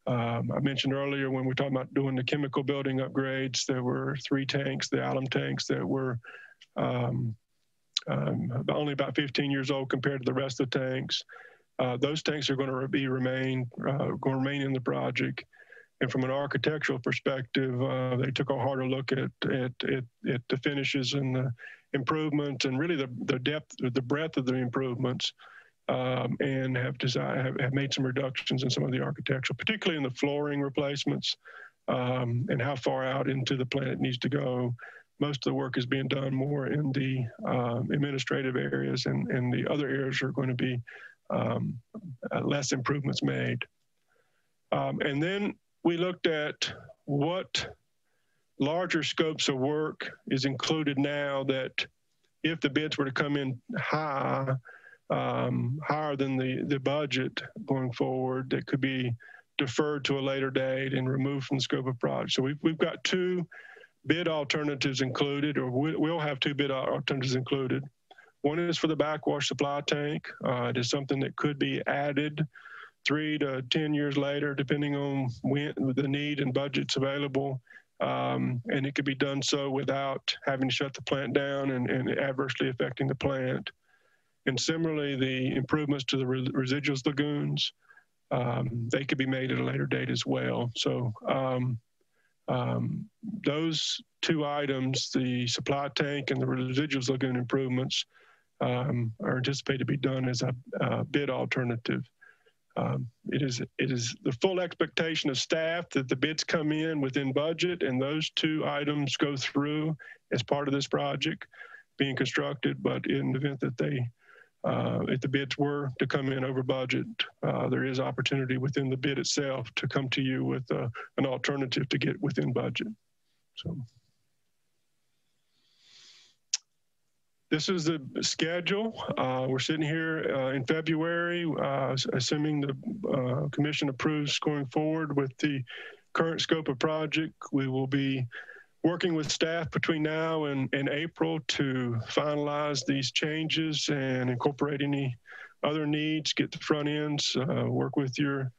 Um, I mentioned earlier when we were talking about doing the chemical building upgrades, there were three tanks, the alum tanks that were um, um, only about 15 years old compared to the rest of the tanks. Uh, those tanks are going to be remain uh, going to remain in the project. And from an architectural perspective, uh, they took a harder look at, at, at, at, the finishes and the improvements and really the, the depth, the breadth of the improvements, um, and have, designed, have, have, made some reductions in some of the architectural, particularly in the flooring replacements um, and how far out into the plant it needs to go. Most of the work is being done more in the um, administrative areas, and, and the other areas are going to be um, uh, less improvements made. Um, and then we looked at what larger scopes of work is included now that if the bids were to come in high, um, higher than the, the budget going forward, that could be deferred to a later date and removed from the scope of project. So we've, we've got two bid alternatives included, or we, will have two bid alternatives included. One is for the backwash supply tank. Uh, it is something that could be added three to 10 years later, depending on when the need and budgets available. Um, and it could be done so without having to shut the plant down and, and adversely affecting the plant. And similarly, the improvements to the re residuals lagoons, um, they could be made at a later date as well. So um, um those two items, the supply tank and the residuals lagoon improvements, um, are anticipated to be done as a, a bid alternative. Um, it is it is the full expectation of staff that the bids come in within budget and those two items go through as part of this project being constructed. But in the event that they uh, if the bids were to come in over budget, uh, there is opportunity within the bid itself to come to you with uh, an alternative to get within budget. So. This is the schedule. Uh, we're sitting here uh, in February, uh, assuming the commission approves going forward with the current scope of project. We will be working with staff between now and, and April to finalize these changes and incorporate any other needs, get the front ends, uh, work with your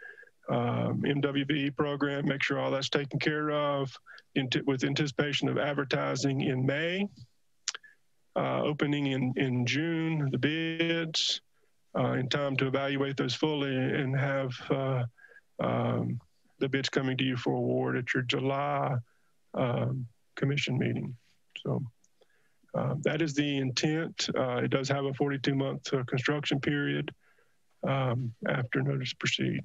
um, MWBE program, make sure all that's taken care of with anticipation of advertising in May opening in, in June, the bids, uh, in time to evaluate those fully and have uh, um, the bids coming to you for award at your July um, commission meeting. So uh, that is the intent. Uh, it does have a 42 month uh, construction period um, after notice proceed.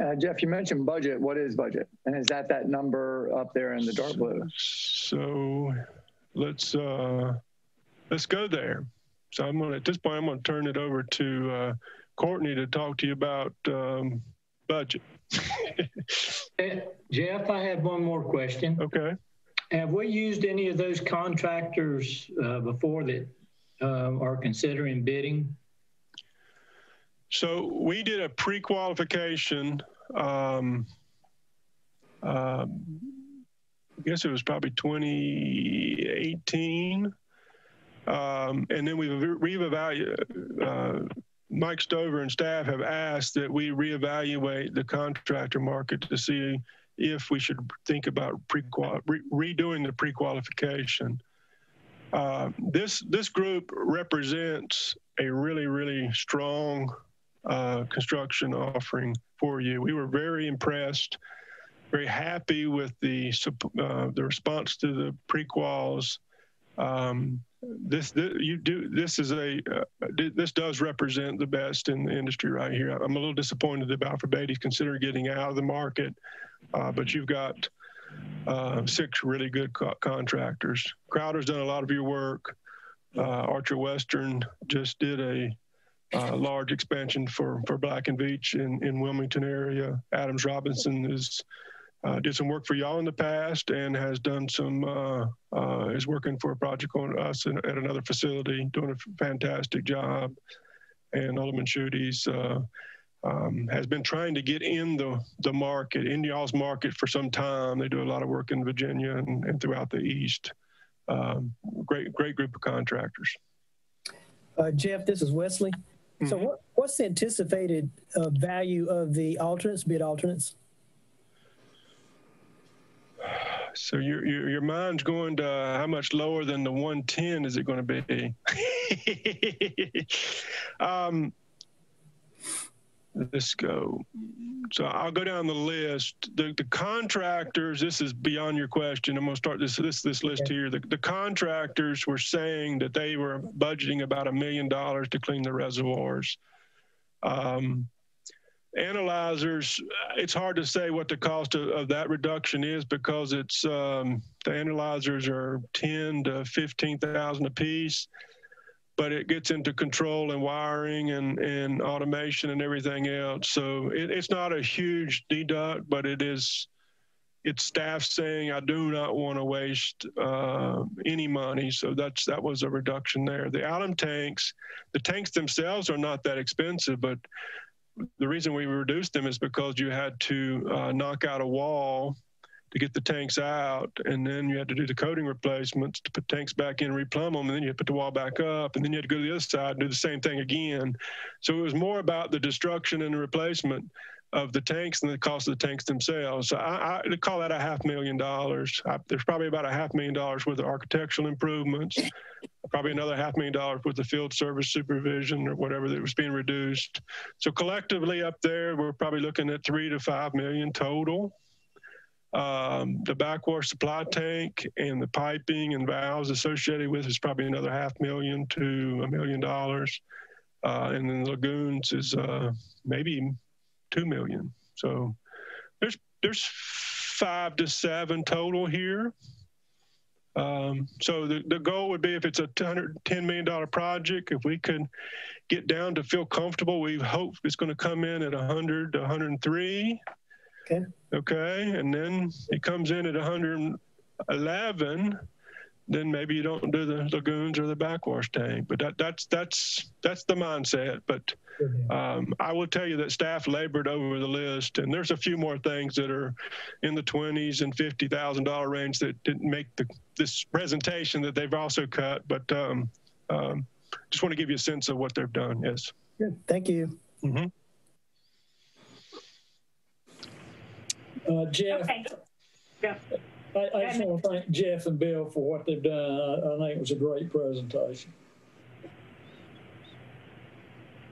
Uh, Jeff, you mentioned budget. What is budget? And is that that number up there in the dark blue? So let's uh, let's go there. So I'm going to, at this point, I'm going to turn it over to uh, Courtney to talk to you about um, budget. Jeff, I have one more question. Okay. Have we used any of those contractors uh, before that um, are considering bidding? So we did a pre-qualification um, um I guess it was probably 2018. Um, and then we've reevaluated, uh, Mike Stover and staff have asked that we reevaluate the contractor market to see if we should think about pre re redoing the pre-qualification. Uh, this this group represents a really really strong uh, construction offering for you. We were very impressed, very happy with the uh, the response to the prequals. Um, this, this, you do this is a uh, this does represent the best in the industry right here. I'm a little disappointed Balfour Beatty's considering getting out of the market, uh, but you've got uh, six really good co contractors. Crowder's done a lot of your work. Uh, Archer Western just did a uh, large expansion for for Black and Veatch in in Wilmington area. Adams Robinson is uh, did some work for y'all in the past and has done some uh, uh, is working for a project on us in, at another facility doing a fantastic job. And Ulliman Schuttes uh, um, has been trying to get in the the market in y'all's market for some time. They do a lot of work in Virginia and, and throughout the east. Um, great great group of contractors. Uh, Jeff this is Wesley. Mm -hmm. so mm-hmm. what, what's the anticipated uh, value of the alternates bid alternates So your, your your mind's going to uh, how much lower than the 110 is it going to be? um, let's go. So I'll go down the list. The, the contractors, this is beyond your question. I'm going to start this this this list okay. here. The, the contractors were saying that they were budgeting about a million dollars to clean the reservoirs. Um, analyzers, it's hard to say what the cost of, of that reduction is because it's um, the analyzers are ten to fifteen thousand a piece, but it gets into control and wiring and, and automation and everything else. So it, it's not a huge deduct, but it is. It's staff saying I do not want to waste uh, any money, so that's that was a reduction there. The Alum tanks, the tanks themselves are not that expensive, but the reason we reduced them is because you had to uh, knock out a wall to get the tanks out, and then you had to do the coating replacements to put tanks back in, replumb them, and then you had to put the wall back up, and then you had to go to the other side and do the same thing again. So it was more about the destruction and the replacement of the tanks and the cost of the tanks themselves. So I, I call that a half million dollars. I, there's probably about a half million dollars worth of architectural improvements, probably another half million dollars worth of field service supervision or whatever that was being reduced. So collectively up there, we're probably looking at three to five million total. Um, the backwash supply tank and the piping and valves associated with is probably another half million to a million dollars. Uh, and then the lagoons is uh, maybe two million. So there's there's five to seven total here. Um, so the, the goal would be if it's a $110 million project, if we could get down to feel comfortable, we hope it's going to come in at 100 to 103. Okay. Okay. And then it comes in at 111 then maybe you don't do the lagoons or the backwash tank. But that, that's that's that's the mindset. But um, I will tell you that staff labored over the list, and there's a few more things that are in the twenties and fifty thousand dollar range that didn't make the this presentation that they've also cut. But um, um, just want to give you a sense of what they've done. Yes. Good. Thank you. Mm -hmm. uh, Jeff. Okay. Yeah. I, I just want to thank Jeff and Bill for what they've done. I, I think it was a great presentation.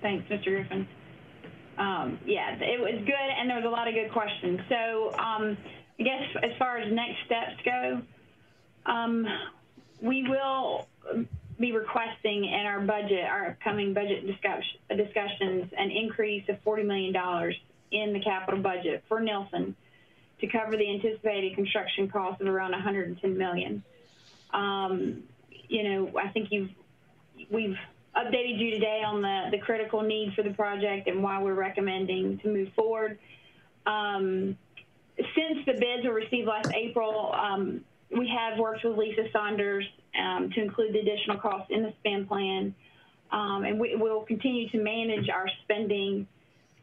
Thanks, Mr. Griffin. Um, yeah, it was good, and there was a lot of good questions. So um, I guess as far as next steps go, um, we will be requesting in our budget, our upcoming budget discussions, an increase of $40 million in the capital budget for Neilson to cover the anticipated construction cost of around 110 million. Um, you know, I think you've we've updated you today on the the critical need for the project and why we're recommending to move forward. Um, since the bids were received last April, um, we have worked with Lisa Saunders um, to include the additional costs in the spend plan, um, and we will continue to manage our spending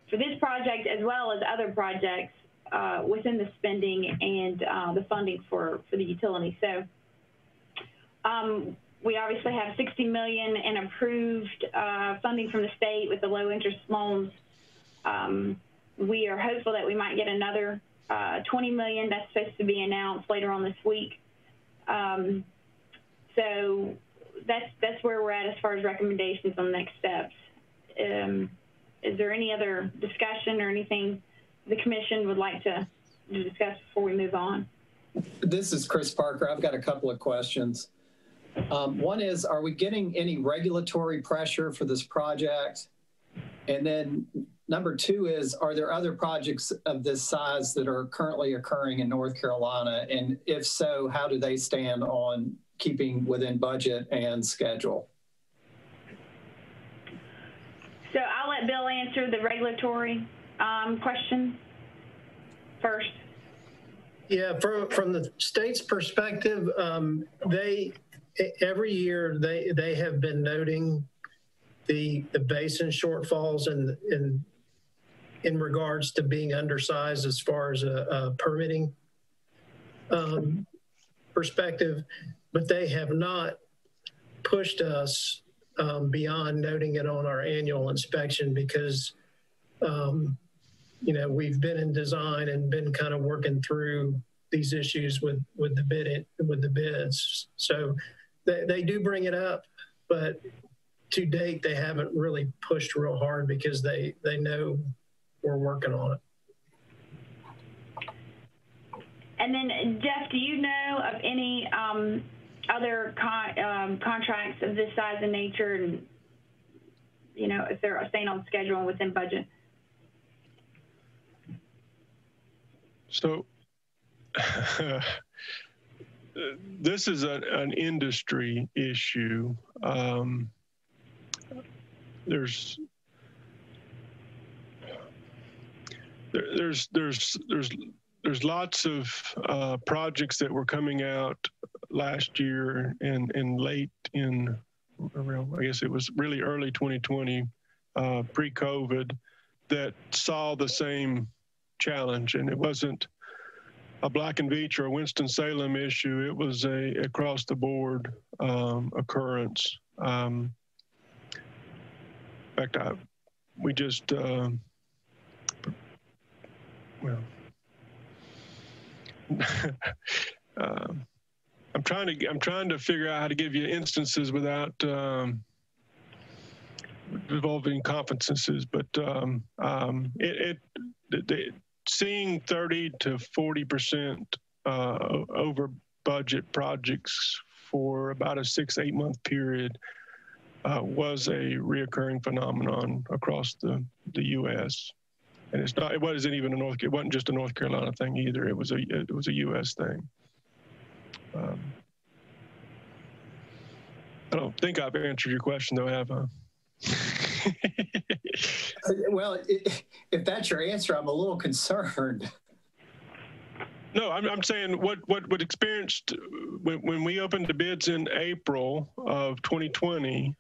for this project as well as other projects uh, within the spending and uh, the funding for, for the utility. So um, we obviously have 60 million in approved uh, funding from the state with the low interest loans. Um, we are hopeful that we might get another uh, 20 million that's supposed to be announced later on this week. Um, so that's that's where we're at as far as recommendations on next steps. Um, is there any other discussion or anything the commission would like to, to discuss before we move on? This is Chris Parker. I've got a couple of questions. Um, one is, are we getting any regulatory pressure for this project? And then number two is, are there other projects of this size that are currently occurring in North Carolina? And if so, how do they stand on keeping within budget and schedule? So I'll let Bill answer the regulatory um, question first. Yeah, from from the state's perspective, um, they every year they they have been noting the the basin shortfalls and in, in in regards to being undersized as far as a, a permitting um, perspective, but they have not pushed us um, beyond noting it on our annual inspection because um, you know, we've been in design and been kind of working through these issues with with the bid with the bids. So they, they do bring it up, but to date they haven't really pushed real hard because they they know we're working on it. And then Jeff, do you know of any um, other con um, contracts of this size and nature, and you know if they're staying on schedule and within budget? So this is a, an industry issue. Um, there's there, there's there's there's there's lots of uh, projects that were coming out last year and and late in I guess it was really early 2020 uh, pre-COVID that saw the same challenge, and it wasn't a Black and Veatch or a Winston Salem issue. It was a across the board um, occurrence. Um, in fact, I, we just uh, well. uh, I'm trying to I'm trying to figure out how to give you instances without um, involving confidences, but um, um, it, it, it, seeing 30 to 40 percent uh, over budget projects for about a six eight month period uh, was a reoccurring phenomenon across the the U.S. And it's not. It wasn't even a North. It wasn't just a North Carolina thing either. It was a. It was a U.S. thing. Um, I don't think I've answered your question, though, have I? well, if that's your answer, I'm a little concerned. No, I'm, I'm saying what what what experienced when, when we opened the bids in April of 2020,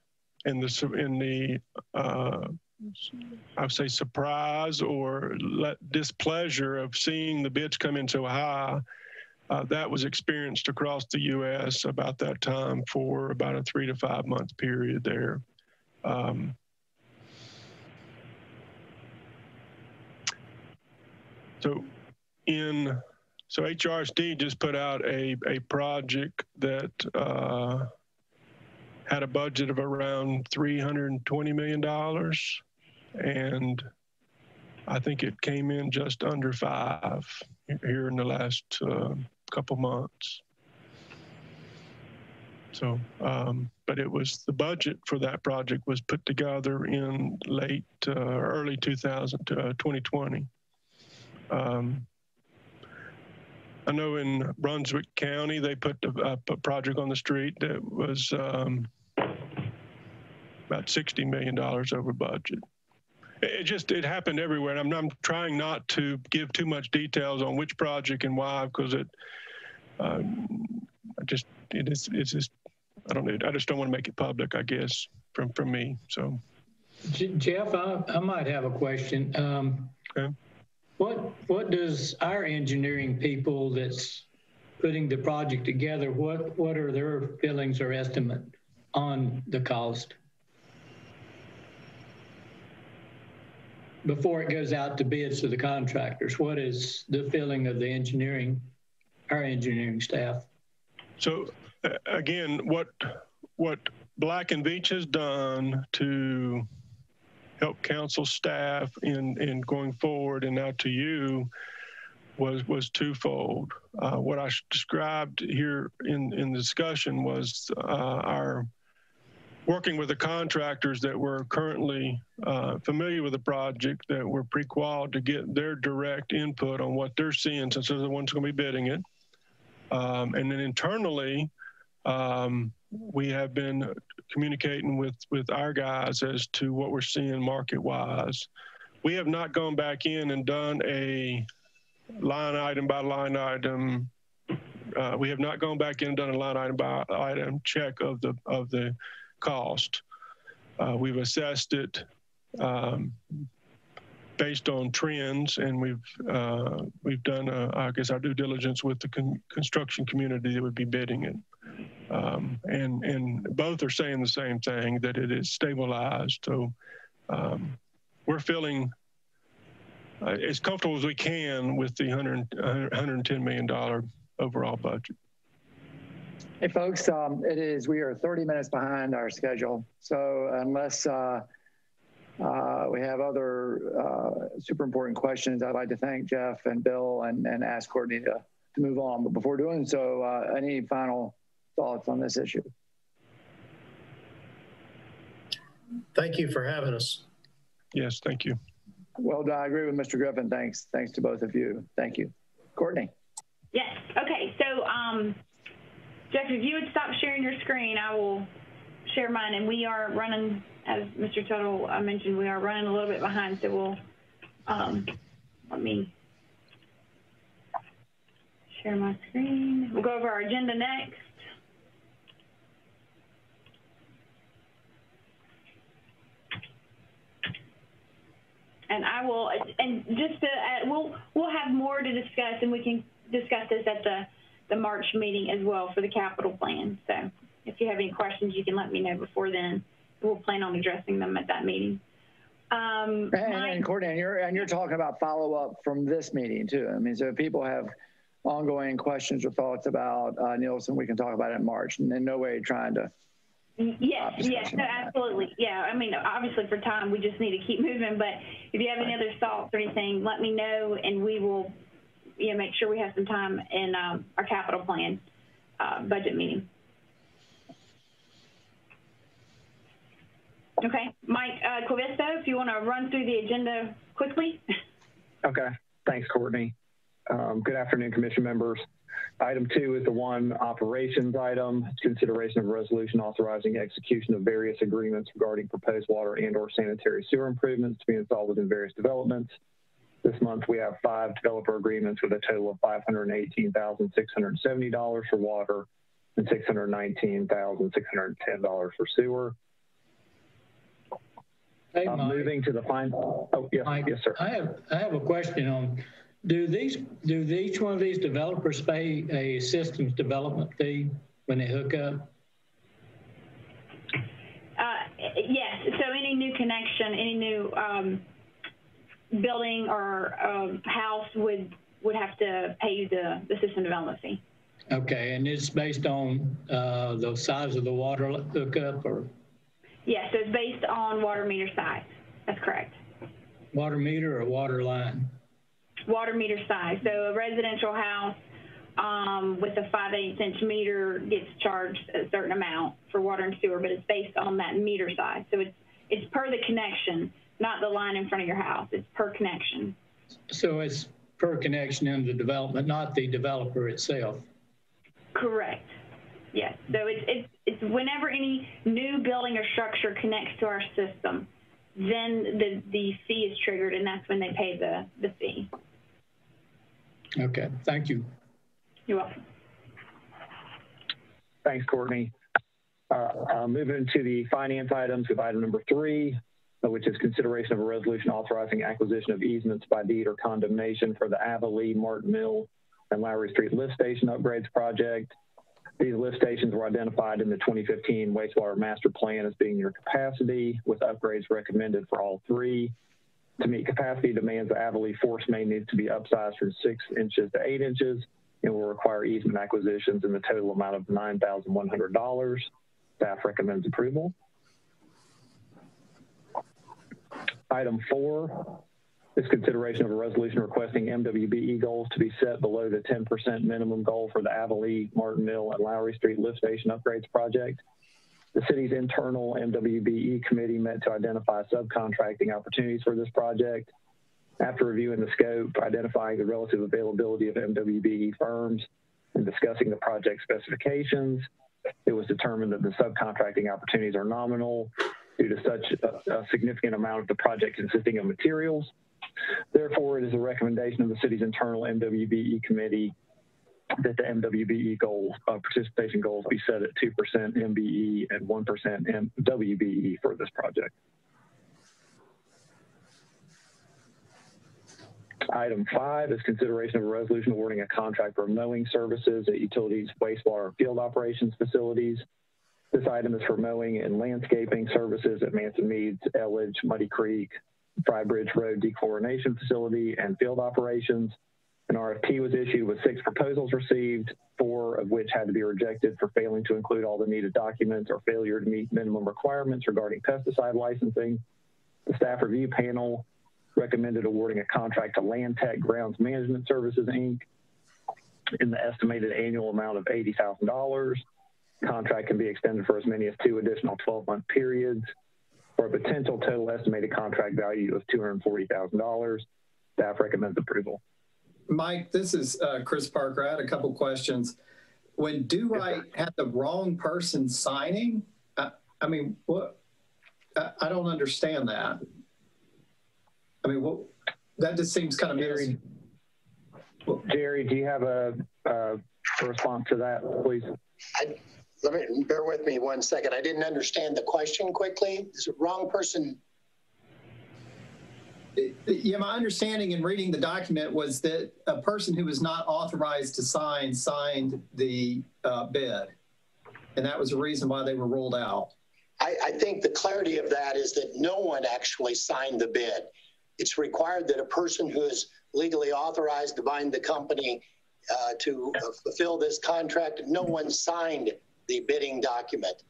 in the in the uh, I would say surprise or displeasure of seeing the bids come in so high. Uh, that was experienced across the U.S. about that time for about a three to five month period there. Um, so in so HRSD just put out a, a project that uh, had a budget of around $320 million. And I think it came in just under five here in the last uh, couple months. So, um, but it was the budget for that project was put together in late, uh, early 2000, uh, 2020. Um, I know in Brunswick County, they put a, a project on the street that was um, about $60 million over budget. It just, it happened everywhere. And I'm, I'm trying not to give too much details on which project and why, because it, um, I just, it is, it's just I don't know. I just don't want to make it public, I guess, from from me. So, Jeff, I, I might have a question. Um, okay. What what does our engineering people that's putting the project together? What what are their feelings or estimate on the cost? Before it goes out to bids to the contractors, what is the feeling of the engineering, our engineering staff? So again, what what Black and Veatch has done to help council staff in in going forward and now to you was was twofold. Uh, what I described here in in the discussion was uh, our working with the contractors that were currently uh, familiar with the project that were pre-qualified to get their direct input on what they're seeing since they're the ones going to be bidding it. Um, and then internally, um, we have been communicating with with our guys as to what we're seeing market wise. We have not gone back in and done a line item by line item. Uh, we have not gone back in and done a line item by item check of the of the cost. Uh, we've assessed it um, based on trends, and we've uh, we've done, uh, I guess, our due diligence with the con construction community that would be bidding it. Um, and and both are saying the same thing that it is stabilized. So um, we're feeling uh, as comfortable as we can with the 100, 110 million dollar overall budget. Hey folks, um, it is we are 30 minutes behind our schedule. So unless uh, uh, we have other uh, super important questions, I'd like to thank Jeff and Bill and, and ask Courtney to, to move on. But before doing so, uh, any final thoughts on this issue? Thank you for having us. Yes, thank you. Well, I agree with Mr. Griffin. Thanks. Thanks to both of you. Thank you. Courtney. Yes. Okay. So, um, Jeff, if you would stop sharing your screen, I will share mine. And we are running, as Mr. Tuttle uh, mentioned, we are running a little bit behind. So we'll, um, let me share my screen. We'll go over our agenda next. And I will, and just to, uh, we'll we'll have more to discuss, and we can discuss this at the the March meeting as well for the capital plan. So, if you have any questions, you can let me know before then. We'll plan on addressing them at that meeting. Um, and, my, and Courtney, and you're and you're talking about follow up from this meeting too. I mean, so if people have ongoing questions or thoughts about uh, Neilson, we can talk about it in March. And in no way trying to Yes, yes, no, absolutely. Yeah, I mean, obviously for time, we just need to keep moving. But if you have any other thoughts or anything, let me know, and we will, you know, make sure we have some time in um, our capital plan uh, budget meeting. Okay, Mike uh, Clavisto, if you want to run through the agenda quickly. Okay, thanks, Courtney. Um, good afternoon, commission members. Item two is the one operations item, consideration of a resolution authorizing execution of various agreements regarding proposed water and or sanitary sewer improvements to be installed within various developments. This month we have five developer agreements with a total of $518,670 for water and $619,610 for sewer. Hey, um, moving to the final. Oh, yes, Mike, yes, sir. I have I have a question on do these do each one of these developers pay a systems development fee when they hook up? Uh, yes. So any new connection, any new um, building or um, house would would have to pay the the system development fee. Okay, and it's based on uh, the size of the water hookup, or? Yes, so it's based on water meter size. That's correct. Water meter or water line? Water meter size. So a residential house um, with a 5 8 inch meter gets charged a certain amount for water and sewer, but it's based on that meter size. So it's it's per the connection, not the line in front of your house. It's per connection. So it's per connection in the development, not the developer itself. Correct. Yes. So it's it's it's whenever any new building or structure connects to our system, then the the fee is triggered, and that's when they pay the the fee. Okay, thank you. You're welcome. Thanks, Courtney. Uh, uh, moving to the finance items with item number three, uh, which is consideration of a resolution authorizing acquisition of easements by deed or condemnation for the Avalee, Martin Mill, and Lowry Street lift station upgrades project. These lift stations were identified in the 2015 wastewater master plan as being near capacity, with upgrades recommended for all three. To meet capacity demands, the Avali force main needs to be upsized from six inches to eight inches and will require easement acquisitions in the total amount of $9,100. Staff recommends approval. Item four is consideration of a resolution requesting MWBE goals to be set below the 10% minimum goal for the Avali, Martin Mill, and Lowry Street lift station upgrades project. The city's internal MWBE committee met to identify subcontracting opportunities for this project. After reviewing the scope, identifying the relative availability of MWBE firms, and discussing the project specifications, it was determined that the subcontracting opportunities are nominal due to such a, a significant amount of the project consisting of materials. Therefore, it is a recommendation of the city's internal MWBE committee that the MWBE goals, uh, participation goals be set at 2% MBE and 1% WBE for this project. Item five is consideration of a resolution awarding a contract for mowing services at utilities wastewater field operations facilities. This item is for mowing and landscaping services at Manson Meads, Elledge, Muddy Creek, Fry Bridge Road Dechlorination Facility, and field operations. An RFP was issued with six proposals received, four of which had to be rejected for failing to include all the needed documents or failure to meet minimum requirements regarding pesticide licensing. The staff review panel recommended awarding a contract to Land Tech Grounds Management Services, Inc. in the estimated annual amount of $80,000. Contract can be extended for as many as two additional 12-month periods for a potential total estimated contract value of $240,000. Staff recommends approval. Mike, this is uh, Chris Parker. I had a couple questions. When Do Right had the wrong person signing, I, I mean, what? I, I don't understand that. I mean, what, that just seems kind of Jerry. Jerry, do you have a, a response to that, please? I, let me bear with me one second. I didn't understand the question quickly. Is it wrong person? Yeah, my understanding in reading the document was that a person who was not authorized to sign signed the uh, bid, and that was the reason why they were ruled out. I, I think the clarity of that is that no one actually signed the bid it's required that a person who is legally authorized to bind the company uh, to uh, fulfill this contract, no one signed the bidding document.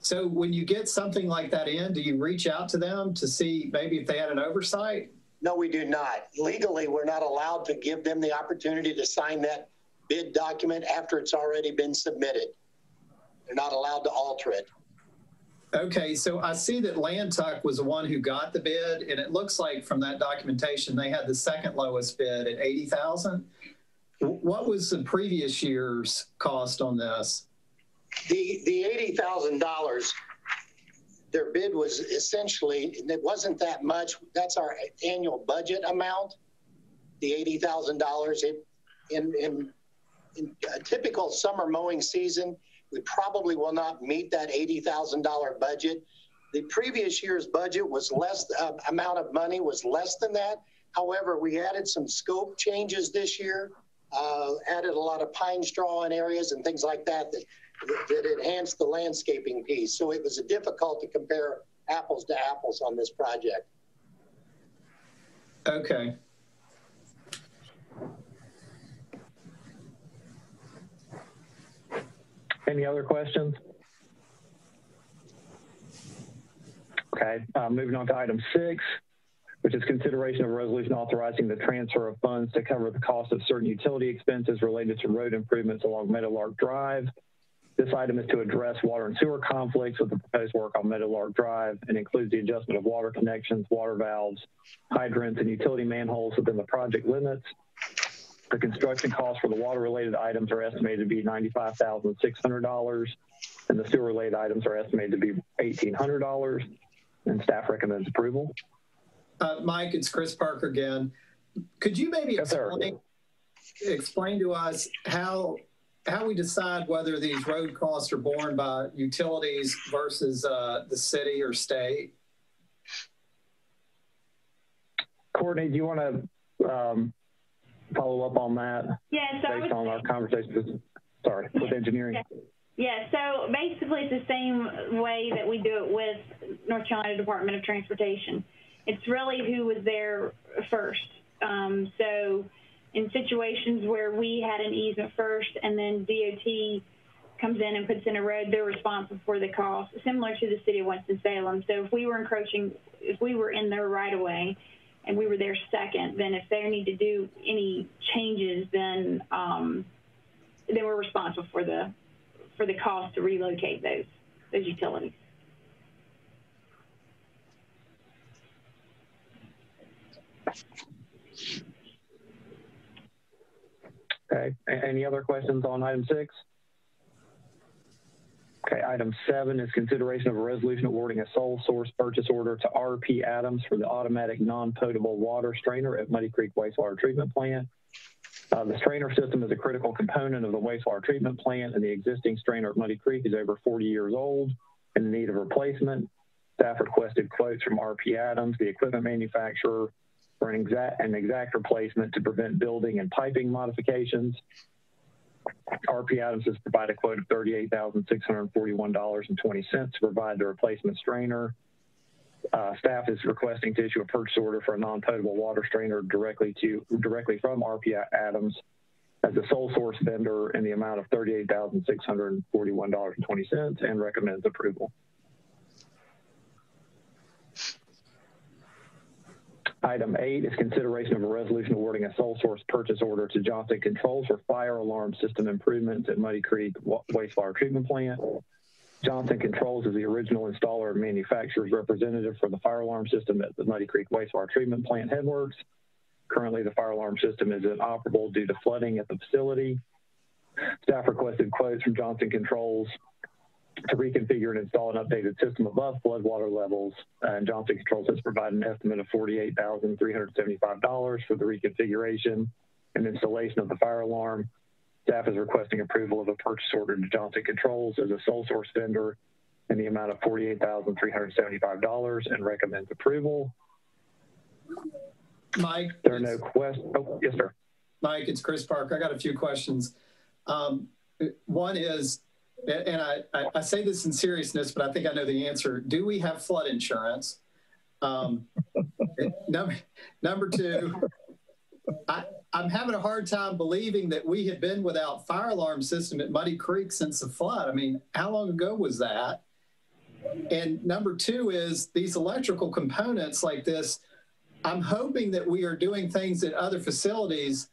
So when you get something like that in, do you reach out to them to see maybe if they had an oversight? No, we do not. Legally, we're not allowed to give them the opportunity to sign that bid document after it's already been submitted. They're not allowed to alter it. Okay, so I see that Land Tech was the one who got the bid, and it looks like from that documentation they had the second lowest bid at eighty thousand. What was the previous year's cost on this? The the eighty thousand dollars. Their bid was essentially it wasn't that much. That's our annual budget amount. The eighty thousand dollars. In in in a typical summer mowing season, we probably will not meet that $80,000 budget. The previous year's budget was less, uh, amount of money was less than that. However, we added some scope changes this year, uh, added a lot of pine straw in areas and things like that, that that enhanced the landscaping piece. So it was difficult to compare apples to apples on this project. Okay. Any other questions? Okay, uh, moving on to item six, which is consideration of a resolution authorizing the transfer of funds to cover the cost of certain utility expenses related to road improvements along Meadowlark Drive. This item is to address water and sewer conflicts with the proposed work on Meadowlark Drive and includes the adjustment of water connections, water valves, hydrants, and utility manholes within the project limits. The construction costs for the water-related items are estimated to be $95,600, and the sewer-related items are estimated to be $1,800, and staff recommends approval. Uh, Mike, it's Chris Parker again. Could you maybe yes, explain, explain to us how how we decide whether these road costs are borne by utilities versus uh, the city or state? Courtney, do you want to um, follow up on that yeah, so based on our conversations? sorry, with engineering. Yeah, so basically it's the same way that we do it with North Carolina Department of Transportation. It's really who was there first. Um, so in situations where we had an easement first and then DOT comes in and puts in a road, they're responsible for the cost, similar to the city of Winston-Salem. So if we were encroaching, if we were in their right of way and we were there second, then if they need to do any changes, then um, then we're responsible for the for the cost to relocate those those utilities. Okay. Any other questions on item six? Okay, item seven is consideration of a resolution awarding a sole source purchase order to RP Adams for the automatic non-potable water strainer at Muddy Creek Wastewater Treatment Plant. Uh, the strainer system is a critical component of the wastewater treatment plant, and the existing strainer at Muddy Creek is over 40 years old and in need of replacement. Staff requested quotes from RP Adams, the equipment manufacturer, for an exact, an exact replacement to prevent building and piping modifications. RP Adams has provided a quote of $38,641.20 to provide the replacement strainer. Uh, staff is requesting to issue a purchase order for a non-potable water strainer directly to directly from RP Adams as a sole source vendor in the amount of $38,641.20 and recommends approval. Item eight is consideration of a resolution awarding a sole source purchase order to Johnson Controls for fire alarm system improvements at Muddy Creek Wastewater Treatment Plant. Johnson Controls is the original installer and manufacturer's representative for the fire alarm system at the Muddy Creek Wastewater Treatment Plant headworks. Currently, the fire alarm system is inoperable due to flooding at the facility. Staff requested quotes from Johnson Controls to reconfigure and install an updated system above floodwater levels. And Johnson Controls has provided an estimate of $48,375 for the reconfiguration and installation of the fire alarm. Staff is requesting approval of a purchase order to Johnson Controls as a sole source vendor in the amount of $48,375 and recommends approval. Mike? There are no questions. Oh, yes, sir. Mike, it's Chris Parker. I got a few questions. Um, one is, and I, I, say this in seriousness, but I think I know the answer. Do we have flood insurance? Um, number, number two, I, I'm having a hard time believing that we had been without fire alarm system at Muddy Creek since the flood. I mean, how long ago was that? And number two is these electrical components like this. I'm hoping that we are doing things at other facilities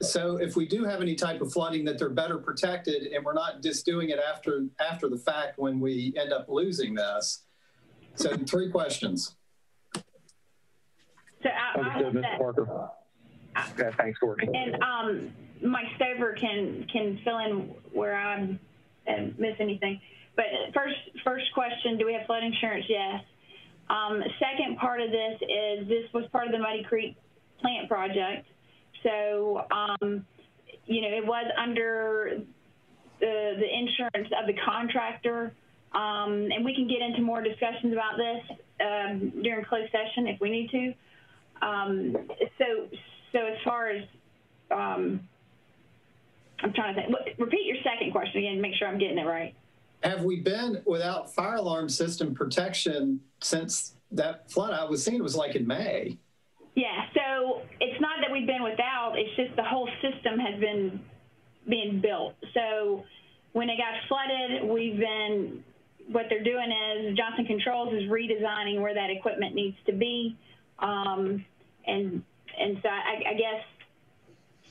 so if we do have any type of flooding, that they're better protected, and we're not just doing it after after the fact when we end up losing this. So three questions. So I, Understood, Mr. Parker. Okay, thanks, Courtney. And um, Mike Stover can can fill in where I'm and miss anything. But first, first question: Do we have flood insurance? Yes. Um, second part of this is this was part of the Muddy Creek plant project. So, um, you know, it was under the, the insurance of the contractor. Um, and we can get into more discussions about this um, during closed session if we need to. Um, so, so as far as, um, I'm trying to think, repeat your second question again, to make sure I'm getting it right. Have we been without fire alarm system protection since that flood? I was seeing was like in May. Yeah, so it's not that we've been without, it's just the whole system has been being built. So when it got flooded, we've been, what they're doing is Johnson Controls is redesigning where that equipment needs to be. Um, and, and so I, I guess,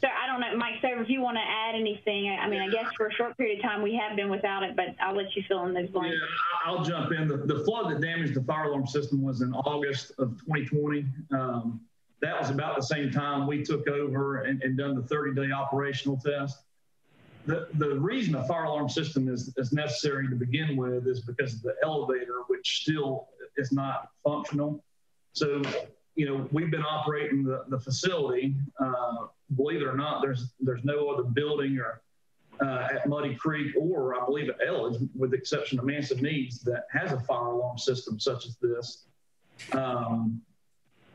so I don't know, Mike, so if you want to add anything, I mean, I guess for a short period of time we have been without it, but I'll let you fill in those blanks. Yeah, I'll jump in. The, the flood that damaged the fire alarm system was in August of 2020. Um, that was about the same time we took over and, and done the 30 day operational test. The, the reason a fire alarm system is, is necessary to begin with is because of the elevator, which still is not functional. So, you know, we've been operating the, the facility. Uh, believe it or not, there's there's no other building or uh, at Muddy Creek or I believe at Elledge, with the exception of Manson Needs, that has a fire alarm system such as this. Um,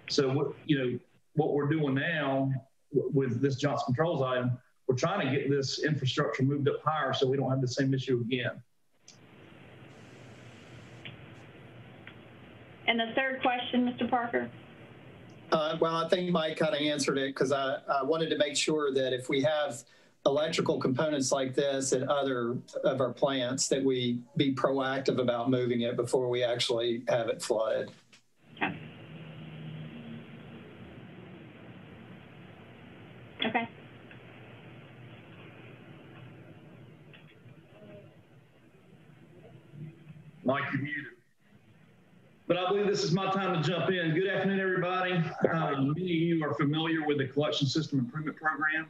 so what you know what we're doing now with this Johnson Controls item, we're trying to get this infrastructure moved up higher so we don't have the same issue again. And the third question, Mr. Parker? Uh, well, I think Mike kind of answered it because I, I wanted to make sure that if we have electrical components like this at other of our plants, that we be proactive about moving it before we actually have it flooded. Okay. Okay. Mike, you're muted. But I believe this is my time to jump in. Good afternoon, everybody. Um, many of you are familiar with the Collection System Improvement Program.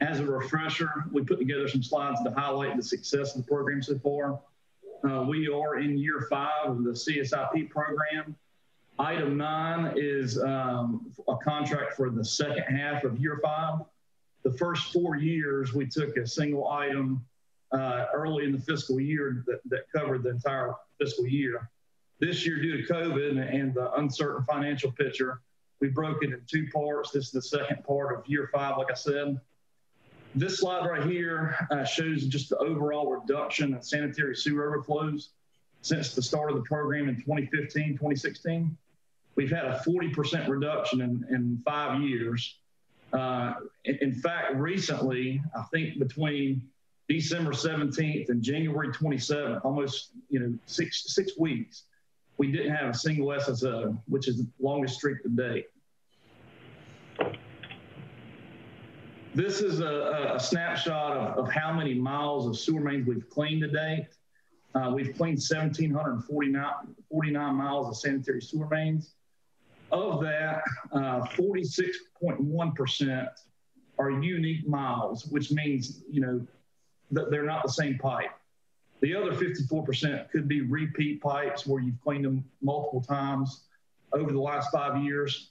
As a refresher, we put together some slides to highlight the success of the program so far. Uh, we are in year five of the CSIP program. Item nine is um, a contract for the second half of year five. The first four years, we took a single item uh, early in the fiscal year that, that covered the entire fiscal year. This year, due to COVID and the uncertain financial picture, we broke it in two parts. This is the second part of year five, like I said. This slide right here uh, shows just the overall reduction in sanitary sewer overflows since the start of the program in 2015, 2016. We've had a 40% reduction in, in five years. Uh, in, in fact, recently, I think between December 17th and January 27th, almost you know six six weeks, we didn't have a single SSO, which is the longest streak to date. This is a, a snapshot of, of, how many miles of sewer mains we've cleaned to date. Uh, we've cleaned 1,749 miles of sanitary sewer mains. Of that, 46.1% uh, are unique miles, which means, you know, they're not the same pipe. The other 54% could be repeat pipes where you've cleaned them multiple times over the last five years.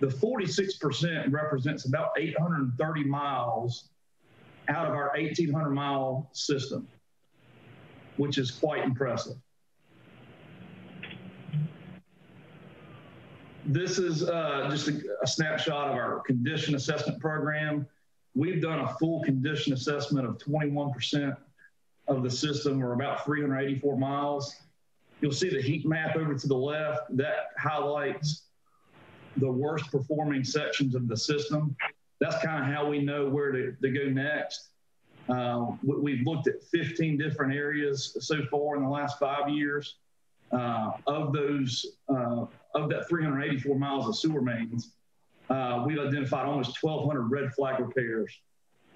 The 46% represents about 830 miles out of our 1,800 mile system, which is quite impressive. This is uh, just a, a, snapshot of our condition assessment program. We've done a full condition assessment of 21% of the system, or about 384 miles. You'll see the heat map over to the left. That highlights the worst performing sections of the system. That's kind of how we know where to, to go next. Uh, we've looked at 15 different areas so far in the last five years. Uh, of those, uh, of that 384 miles of sewer mains, uh, we've identified almost 1,200 red flag repairs.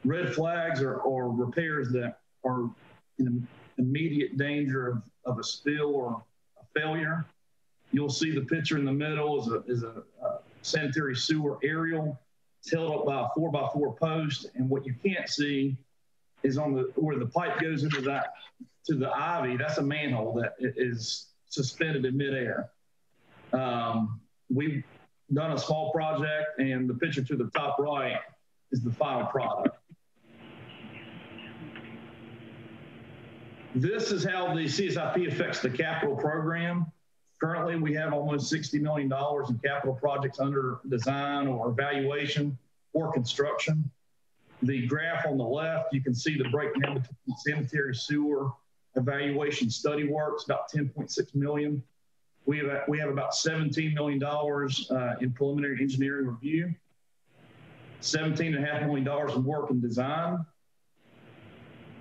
Red flags are, are repairs that are in immediate danger of, of a spill or a failure. You'll see the picture in the middle is a, is a, a sanitary sewer aerial. It's held up by a four by four post. And what you can't see is on the where the pipe goes into that to the ivy. That's a manhole that is suspended in midair. Um, we've done a small project, and the picture to the top right is the final product. This is how the CSIP affects the capital program. Currently, we have almost $60 million in capital projects under design or evaluation or construction. The graph on the left, you can see the breakdown between sanitary sewer evaluation study works, about 10.6 million. We have, we have about $17 million uh, in preliminary engineering review, $17.5 million in work and design,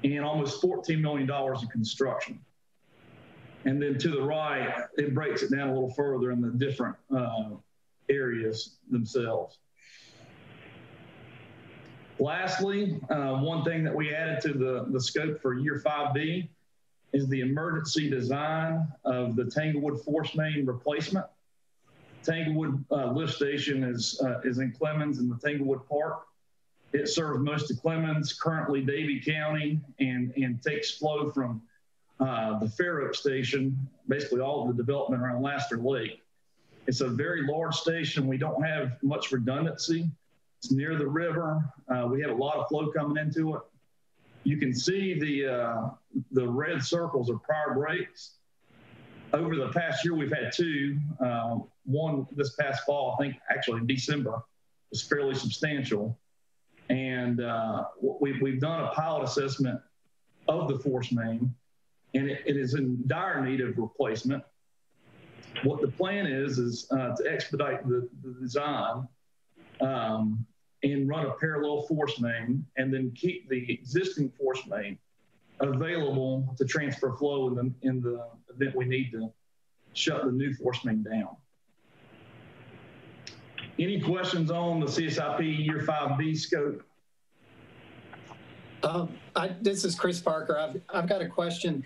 and almost $14 million in construction. And then to the right, it breaks it down a little further in the different uh, areas themselves. Lastly, uh, one thing that we added to the, the scope for year 5B is the emergency design of the Tanglewood force main replacement. Tanglewood uh, lift station is, uh, is in Clemmons in the Tanglewood Park. It serves most of Clemmons, currently Davie County, and, and takes flow from uh, the Fair Oak station, basically all of the development around Lasater Lake. It's a very large station. We don't have much redundancy. It's near the river. Uh, we have a lot of flow coming into it. You can see the, uh, the red circles are prior breaks. Over the past year, we've had two. Uh, one this past fall, I think actually December, was fairly substantial. And uh, we've, we've done a pilot assessment of the force main, and it, it is in dire need of replacement. What the plan is, is uh, to expedite the, the design um, and run a parallel force main and then keep the existing force main available to transfer flow in the, in the event we need to shut the new force main down. Any questions on the CSIP Year 5B scope? Um, I, this is Chris Parker. I've, I've got a question.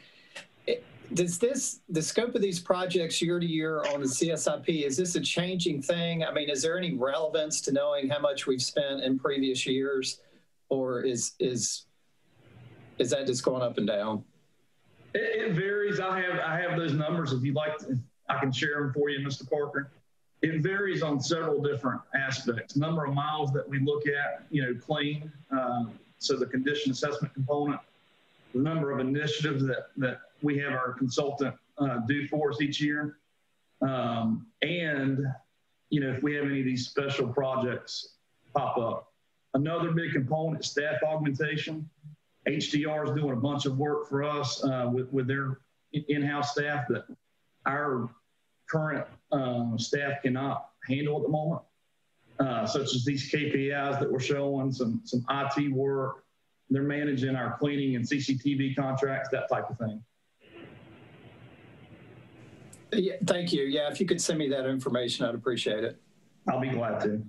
Does this, the scope of these projects year to year on the CSIP, is this a changing thing? I mean, is there any relevance to knowing how much we've spent in previous years? Or is, is, is that just going up and down? It, it varies. I have, I have those numbers. If you'd like, to, I can share them for you, Mr. Parker. It varies on several different aspects. Number of miles that we look at, you know, clean. Um, so the condition assessment component, number of initiatives that, that we have our consultant uh, do for us each year. Um, and, you know, if we have any of these special projects pop up. Another big component, staff augmentation. HDR is doing a bunch of work for us uh, with, with their in-house staff that our current um, staff cannot handle at the moment, uh, such as these KPIs that we're showing, some, some IT work. They're managing our cleaning and CCTV contracts, that type of thing. Yeah, thank you. Yeah, if you could send me that information, I'd appreciate it. I'll be glad to.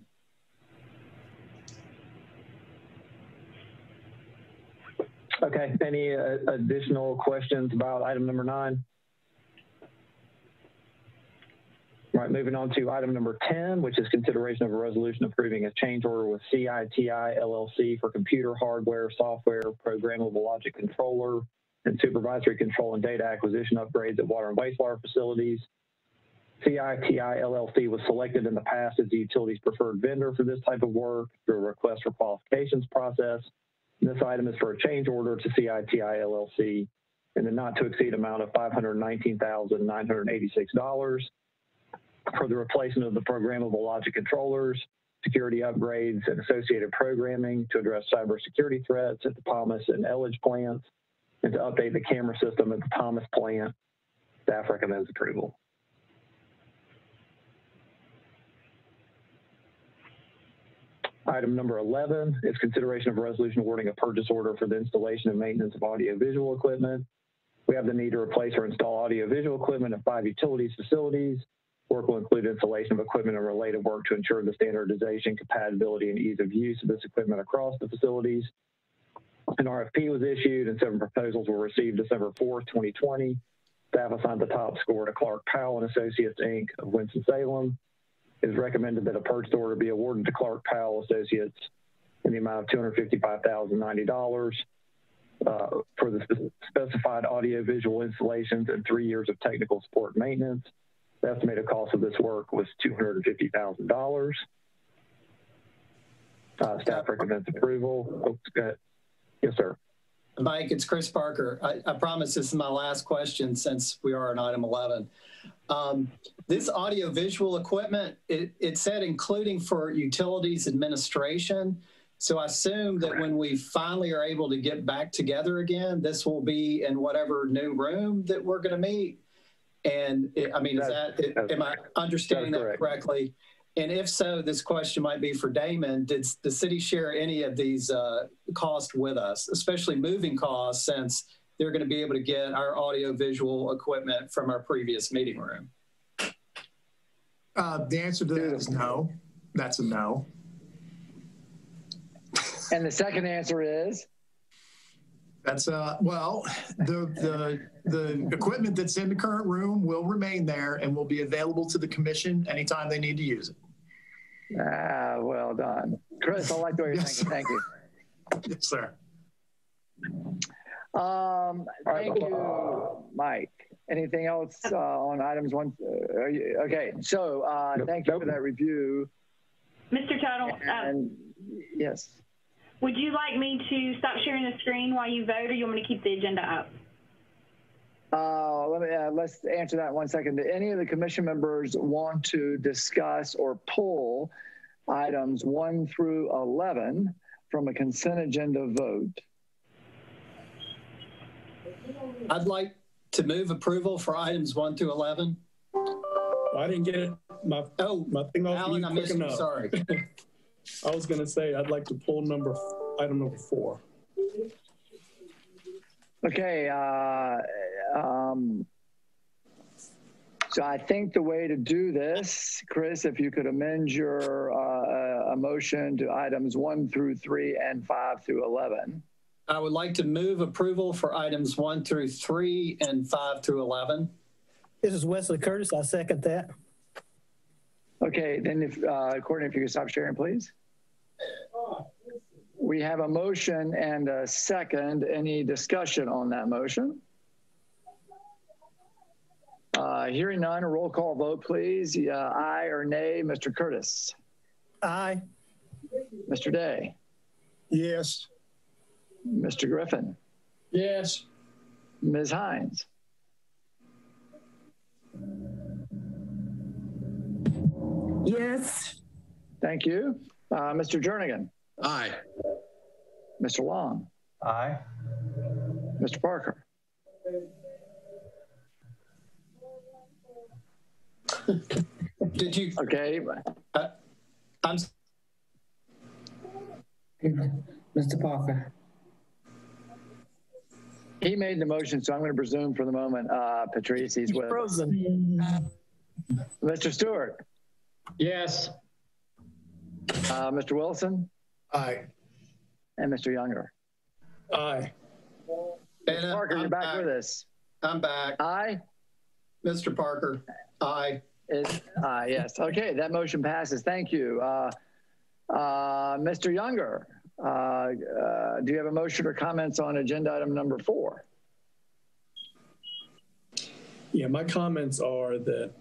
Okay, any uh, additional questions about item number nine? All right, moving on to item number 10, which is consideration of a resolution approving a change order with CITI LLC for computer hardware, software, programmable logic controller, and supervisory control and data acquisition upgrades at water and wastewater facilities. CITI LLC was selected in the past as the utility's preferred vendor for this type of work through a request for qualifications process. This item is for a change order to CITI LLC in the not to exceed amount of $519,986 for the replacement of the programmable logic controllers, security upgrades, and associated programming to address cybersecurity threats at the Thomas and Elledge plants, and to update the camera system at the Thomas plant. Staff recommends approval. Item number 11 is consideration of resolution awarding a purchase order for the installation and maintenance of audiovisual equipment. We have the need to replace or install audiovisual equipment at five utilities facilities. Work will include installation of equipment and related work to ensure the standardization, compatibility, and ease of use of this equipment across the facilities. An RFP was issued and seven proposals were received December 4th, 2020. Staff assigned the top score to Clark Powell and Associates, Inc. of Winston-Salem. It is recommended that a purchase order be awarded to Clark Powell Associates in the amount of $255,090 uh, for the specified audiovisual installations and three years of technical support maintenance. The estimated cost of this work was $250,000. Uh, staff recommends approval. Go. Yes, sir. Mike, it's Chris Parker. I, I, promise this is my last question since we are on item 11. Um, this audio visual equipment, it, it said including for utilities administration. So I assume that when we finally are able to get back together again, this will be in whatever new room that we're going to meet. And it, I mean, is that, am I understanding that correctly? And if so, this question might be for Damon. Did the city share any of these uh, costs with us, especially moving costs, since they're going to be able to get our audio visual equipment from our previous meeting room? Uh, the answer to that is no. That's a no. And the second answer is? That's uh well, the the the equipment that's in the current room will remain there and will be available to the commission anytime they need to use it. Ah, well done. Chris, I like the way you're yes, thinking. Thank you. Yes, sir. Um, thank you, Mike. Anything else uh, on items one? Uh, you, okay, so uh, nope. thank you nope. for that review. Mr. Tuttle. Um, and, yes. Would you like me to stop sharing the screen while you vote, or you want me to keep the agenda up? Uh, let me uh, let's answer that one second. Do any of the commission members want to discuss or pull items one through eleven, from a consent agenda vote? I'd like to move approval for items one through 11. I didn't get it. My oh, my thing off Alan, I quick missed you. Sorry. I was gonna say I'd like to pull number item number four. Okay, uh, um, so I think the way to do this, Chris, if you could amend your, uh, a motion to items one through three and five through 11. I would like to move approval for items one through three and five through 11. This is Wesley Curtis. I second that. Okay, then if, uh, Courtney, if you could stop sharing, please. We have a motion and a second. Any discussion on that motion? Uh, hearing none, a roll call vote, please. Uh, aye or nay, Mr. Curtis? Aye. Mr. Day? Yes. Mr. Griffin? Yes. Ms. Hines? Yes. Thank you. Uh, Mr. Jernigan? Aye. Mr. Long? Aye. Mr. Parker? Did you? Okay. Uh, I'm. Mr. Parker. He made the motion, so I'm going to presume for the moment, uh, Patrice, he's with us. Frozen. Mr. Stewart? Yes. Uh, Mr. Wilson? Aye. And Mr. Younger? Aye. And uh, Parker, I'm you're back, with us. I'm back. Aye? Mr. Parker, aye. Is, uh, yes. Okay, that motion passes. Thank you. Uh, uh, Mr. Younger, uh, uh, do you have a motion or comments on agenda item number four? Yeah, my comments are that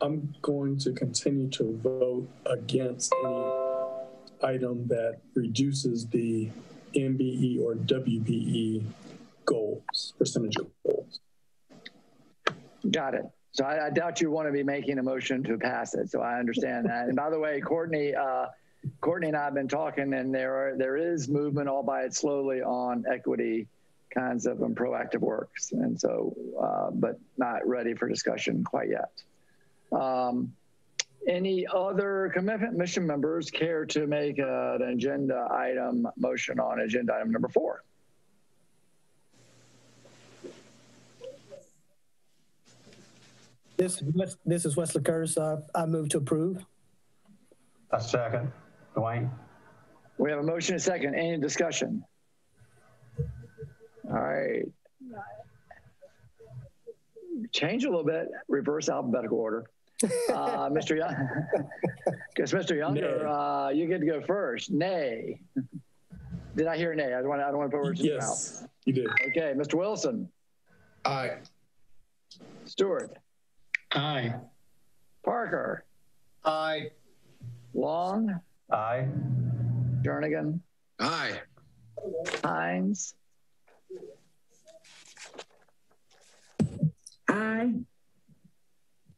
I'm going to continue to vote against any item that reduces the MBE or WBE goals, percentage goals. Got it. So I, I, doubt you want to be making a motion to pass it. So I understand that. And by the way, Courtney, uh, Courtney and I have been talking, and there are there is movement, albeit slowly, on equity kinds of um, proactive works, and so, uh, but not ready for discussion quite yet. Um, any other commitment mission members care to make uh, an agenda item motion on agenda item number four? This, this is Wesley Curtis. I, I move to approve. A second. Dwayne? We have a motion and a second. Any discussion? All right. Change a little bit, reverse alphabetical order. Uh, Mr. Young, because Mr. Younger, uh, you get to go first. Nay. Did I hear nay? I don't want. I don't want to put words in your Yes, mouth. you did. Okay, Mr. Wilson, Aye. Stewart, Aye. Parker, Aye. Long, Aye. Jernigan, Aye. Hines, Aye.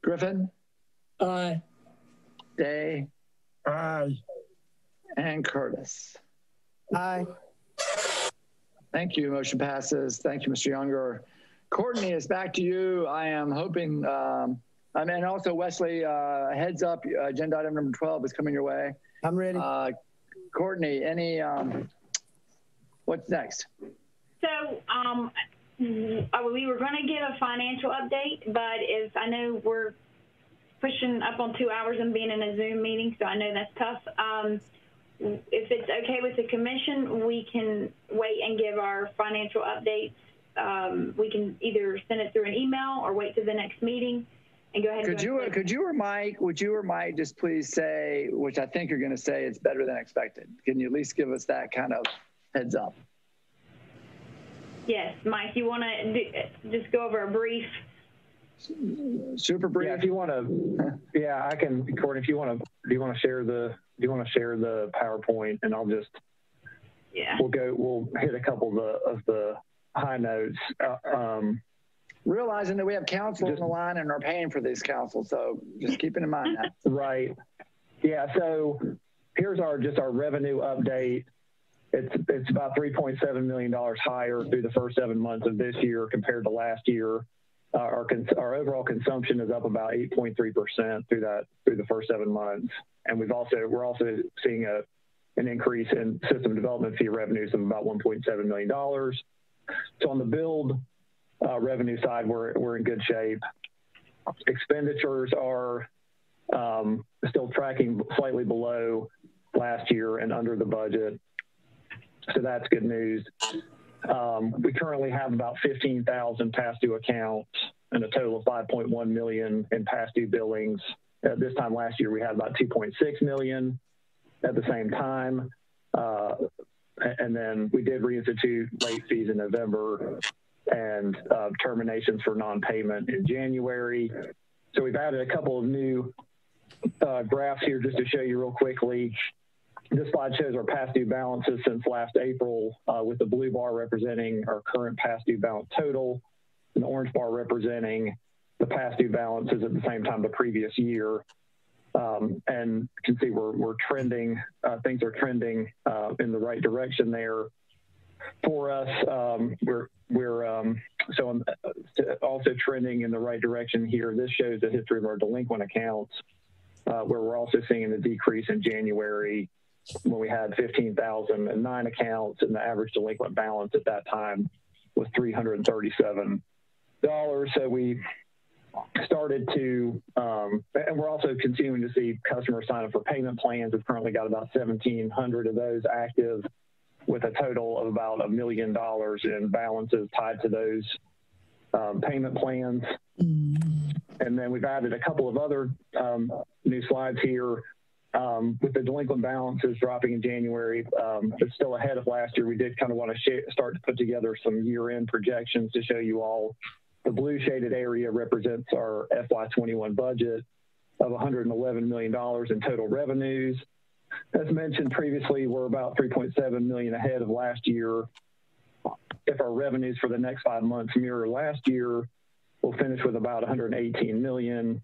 Griffin, Aye. Day, Aye. and Curtis. Aye. Thank you. Motion passes. Thank you, Mr. Younger. Courtney, it's back to you. I am hoping, um, I mean, also Wesley, uh, heads up, uh, agenda item number 12 is coming your way. I'm ready. Uh, Courtney, any, um, what's next? So, um, uh, we were going to give a financial update, but if I know we're pushing up on two hours and being in a Zoom meeting, so I know that's tough. Um, if it's okay with the commission, we can wait and give our financial updates. Um, we can either send it through an email or wait to the next meeting and go ahead. Could and you, could you or Mike, would you or Mike just please say, which I think you're going to say it's better than expected. Can you at least give us that kind of heads up? Yes, Mike, you want to just go over a brief? Super brief. Yeah, if you want to, yeah, I can, Courtney, if you want to, do you want to share the, do you want to share the PowerPoint and I'll just, yeah, we'll go, we'll hit a couple of the, of the high notes. Uh, um, Realizing that we have counsel on the line and are paying for these counsel, so just keeping in mind that. Right. Yeah. So here's our just our revenue update it's it's about 3.7 million dollars higher through the first seven months of this year compared to last year. Uh, our our overall consumption is up about 8.3 percent through that through the first seven months, and we've also we're also seeing a an increase in system development fee revenues of about 1.7 million dollars. So on the build uh, revenue side, we're we're in good shape. Expenditures are um, still tracking slightly below last year and under the budget. So that's good news. Um, we currently have about 15,000 past due accounts and a total of 5.1 million in past due billings. At this time last year, we had about 2.6 million at the same time. Uh, and then we did reinstitute late fees in November and uh, terminations for non-payment in January. So we've added a couple of new uh, graphs here just to show you real quickly. This slide shows our past due balances since last April, uh, with the blue bar representing our current past due balance total, and the orange bar representing the past due balances at the same time the previous year. Um, and you can see we're, we're trending, uh, things are trending uh, in the right direction there for us. Um, we're we're um, so I'm uh, also trending in the right direction here. This shows the history of our delinquent accounts, uh, where we're also seeing the decrease in January when we had 15,009 accounts and the average delinquent balance at that time was $337. So we started to, um, and we're also continuing to see customers sign up for payment plans. We've currently got about 1,700 of those active with a total of about a million dollars in balances tied to those um, payment plans. And then we've added a couple of other um, new slides here um, with the delinquent balances dropping in January, um, it's still ahead of last year. We did kind of want to start to put together some year-end projections to show you all. The blue shaded area represents our FY21 budget of $111 million in total revenues. As mentioned previously, we're about 3.7 million ahead of last year. If our revenues for the next five months mirror last year, we'll finish with about 118 million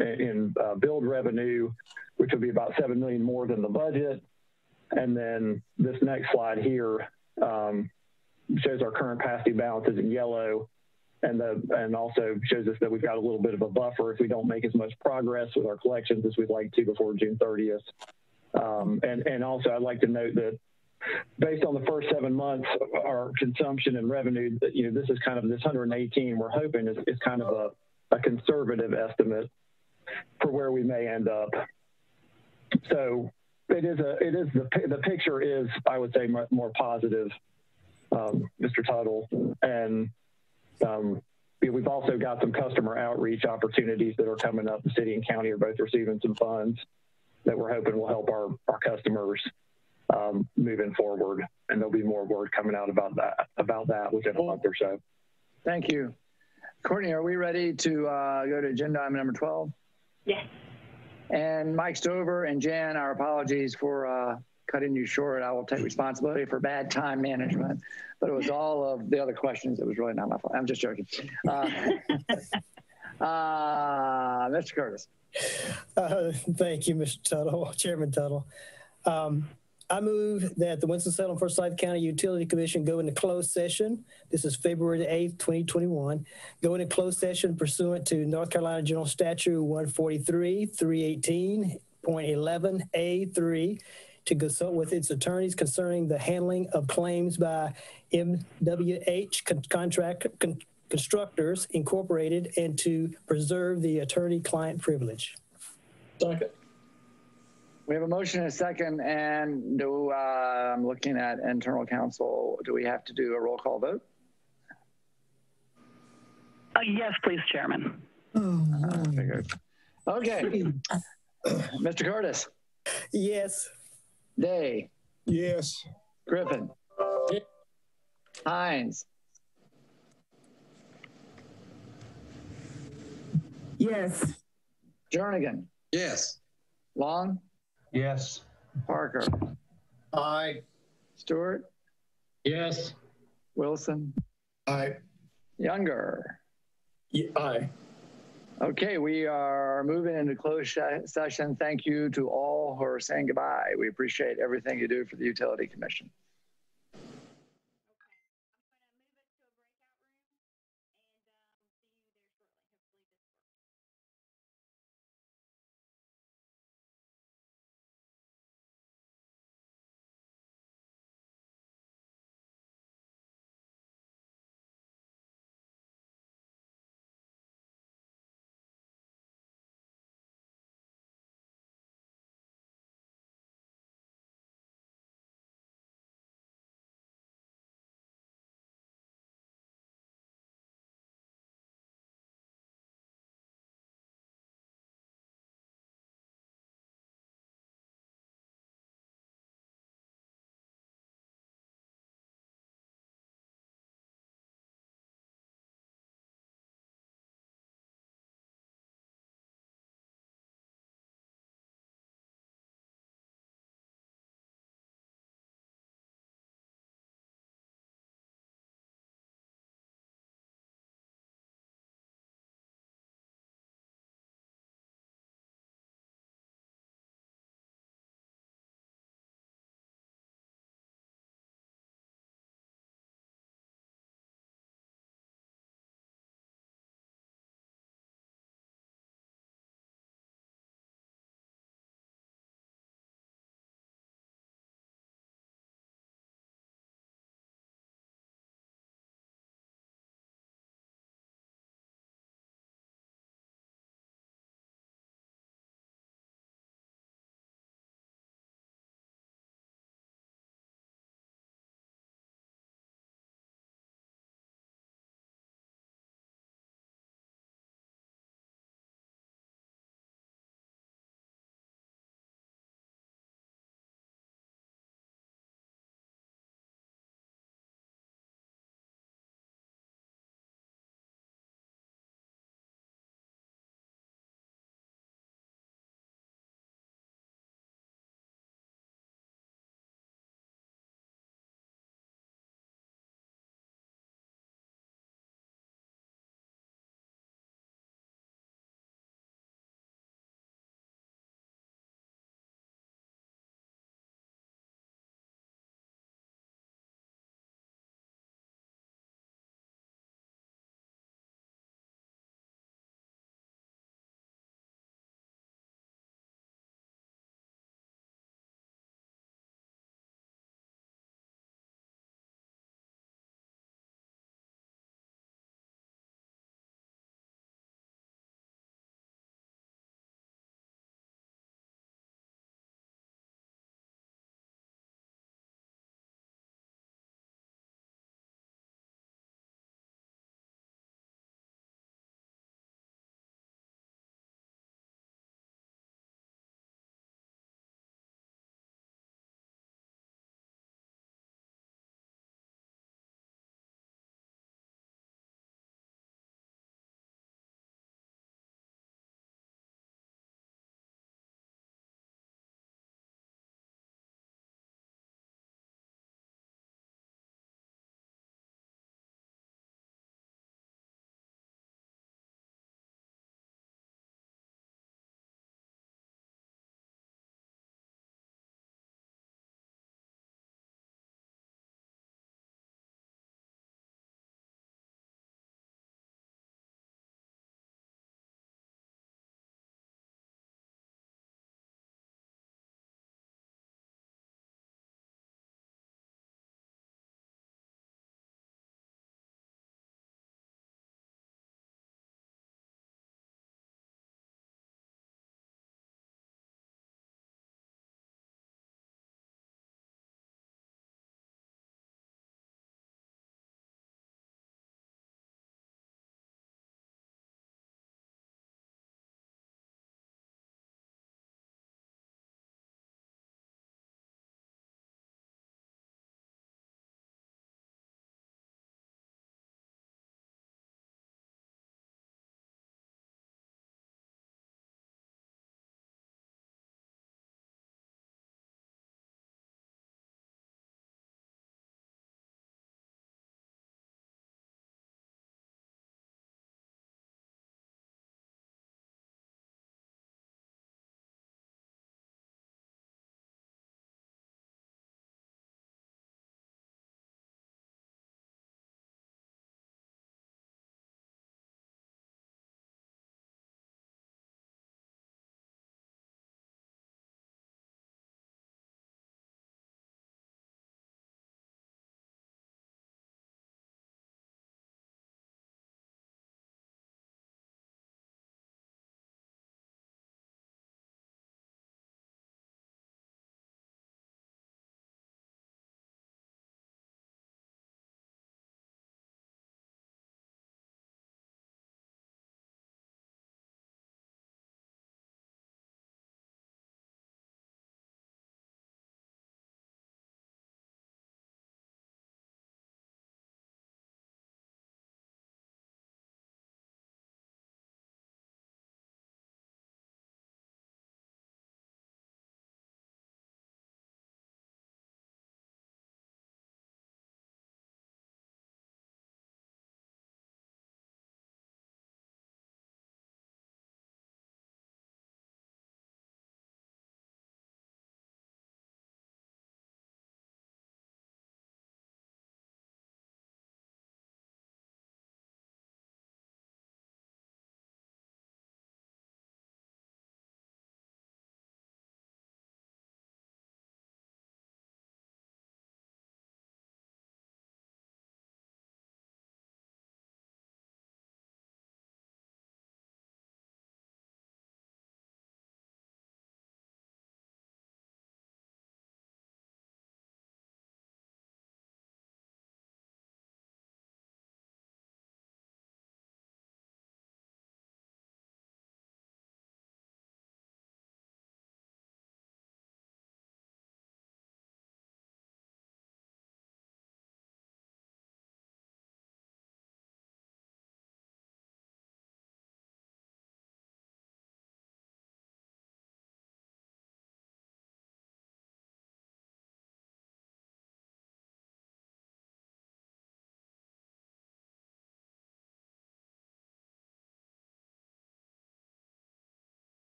in uh, build revenue, which will be about 7 million more than the budget. And then this next slide here um, shows our current past due balances in yellow and the and also shows us that we've got a little bit of a buffer if we don't make as much progress with our collections as we'd like to before June 30th. Um, and and also I'd like to note that based on the first seven months, our consumption and revenue, you know, this is kind of this 118 we're hoping is, is kind of a, a conservative estimate for where we may end up. So it is a it is the the picture is I would say more positive, um, Mr. Tuttle, and um, we've also got some customer outreach opportunities that are coming up. The city and county are both receiving some funds that we're hoping will help our our customers um, moving forward, and there'll be more word coming out about that about that within a month or so. Thank you, Courtney. Are we ready to uh, go to agenda item number twelve? Yes. And Mike Stover and Jan, our apologies for uh, cutting you short. I will take responsibility for bad time management, but it was all of the other questions. It was really not my fault. I'm just joking. Uh, uh, Mr. Curtis. Uh, thank you, Mr. Tuttle, Chairman Tuttle. Um, I move that the Winston-Salem Forsyth County Utility Commission go into closed session. This is February the 8th, 2021. Go into closed session pursuant to North Carolina General Statute 143, 318.11A3 to consult with its attorneys concerning the handling of claims by MWH con Contract con Constructors Incorporated and to preserve the attorney-client privilege. Second. We have a motion and a second, and do uh, I'm looking at internal counsel. Do we have to do a roll call vote? Uh, yes, please, Chairman. Oh, okay. Mr. Curtis. Yes. Day. Yes. Griffin. Hines. Yes. Jernigan. Yes. Long. Yes. Parker. Aye. Stewart. Yes. Wilson. Aye. Younger. Yeah, aye. Okay, we are moving into closed session. Thank you to all who are saying goodbye. We appreciate everything you do for the Utility Commission.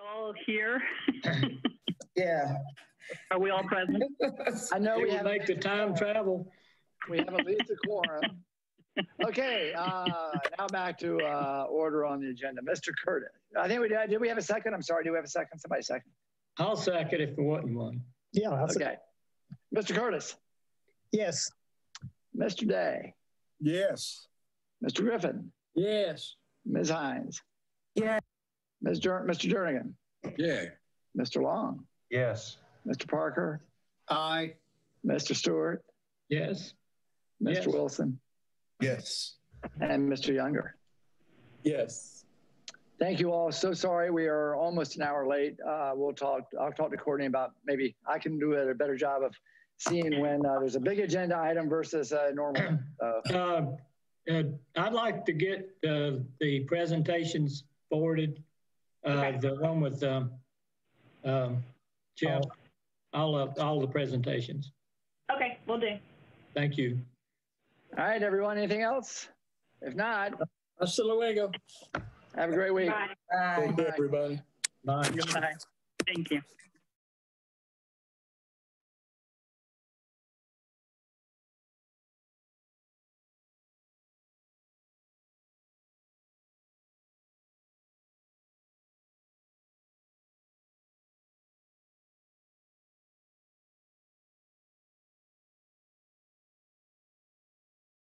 All here? Yeah. Are we all present? I know It we have, make the time travel. we have at least a quorum. Okay, uh, now back to, uh, order on the agenda. Mr. Curtis, I think we did, did we have a second? I'm sorry, do we have a second? Somebody second? I'll second if there wasn't one. Yeah. that's- Okay. Mr. Curtis, Yes. Mr. Day, Yes. Mr. Griffin, Yes. Ms. Hines. Yeah. Ms. Dur- Mr. Jernigan, Yeah. Mr. Long, Yes. Mr. Parker, Aye. Mr. Stewart, Yes. Mr. Yes. Wilson, Yes. and Mr. Younger. Yes. Thank you all. So sorry we are almost an hour late. Uh, we'll talk. I'll talk to Courtney about maybe I can do a better job of seeing when uh, there's a big agenda item versus a normal. Uh, Uh, uh, I'd like to get uh, the presentations forwarded. Uh, The one with um, um, Jeff, all of, all the presentations. Okay, we'll do. Thank you. all right, everyone. Anything else? If not, Hasta luego. have a great week. Bye. Bye. Thank you, everybody. Bye. Goodbye. Thank you.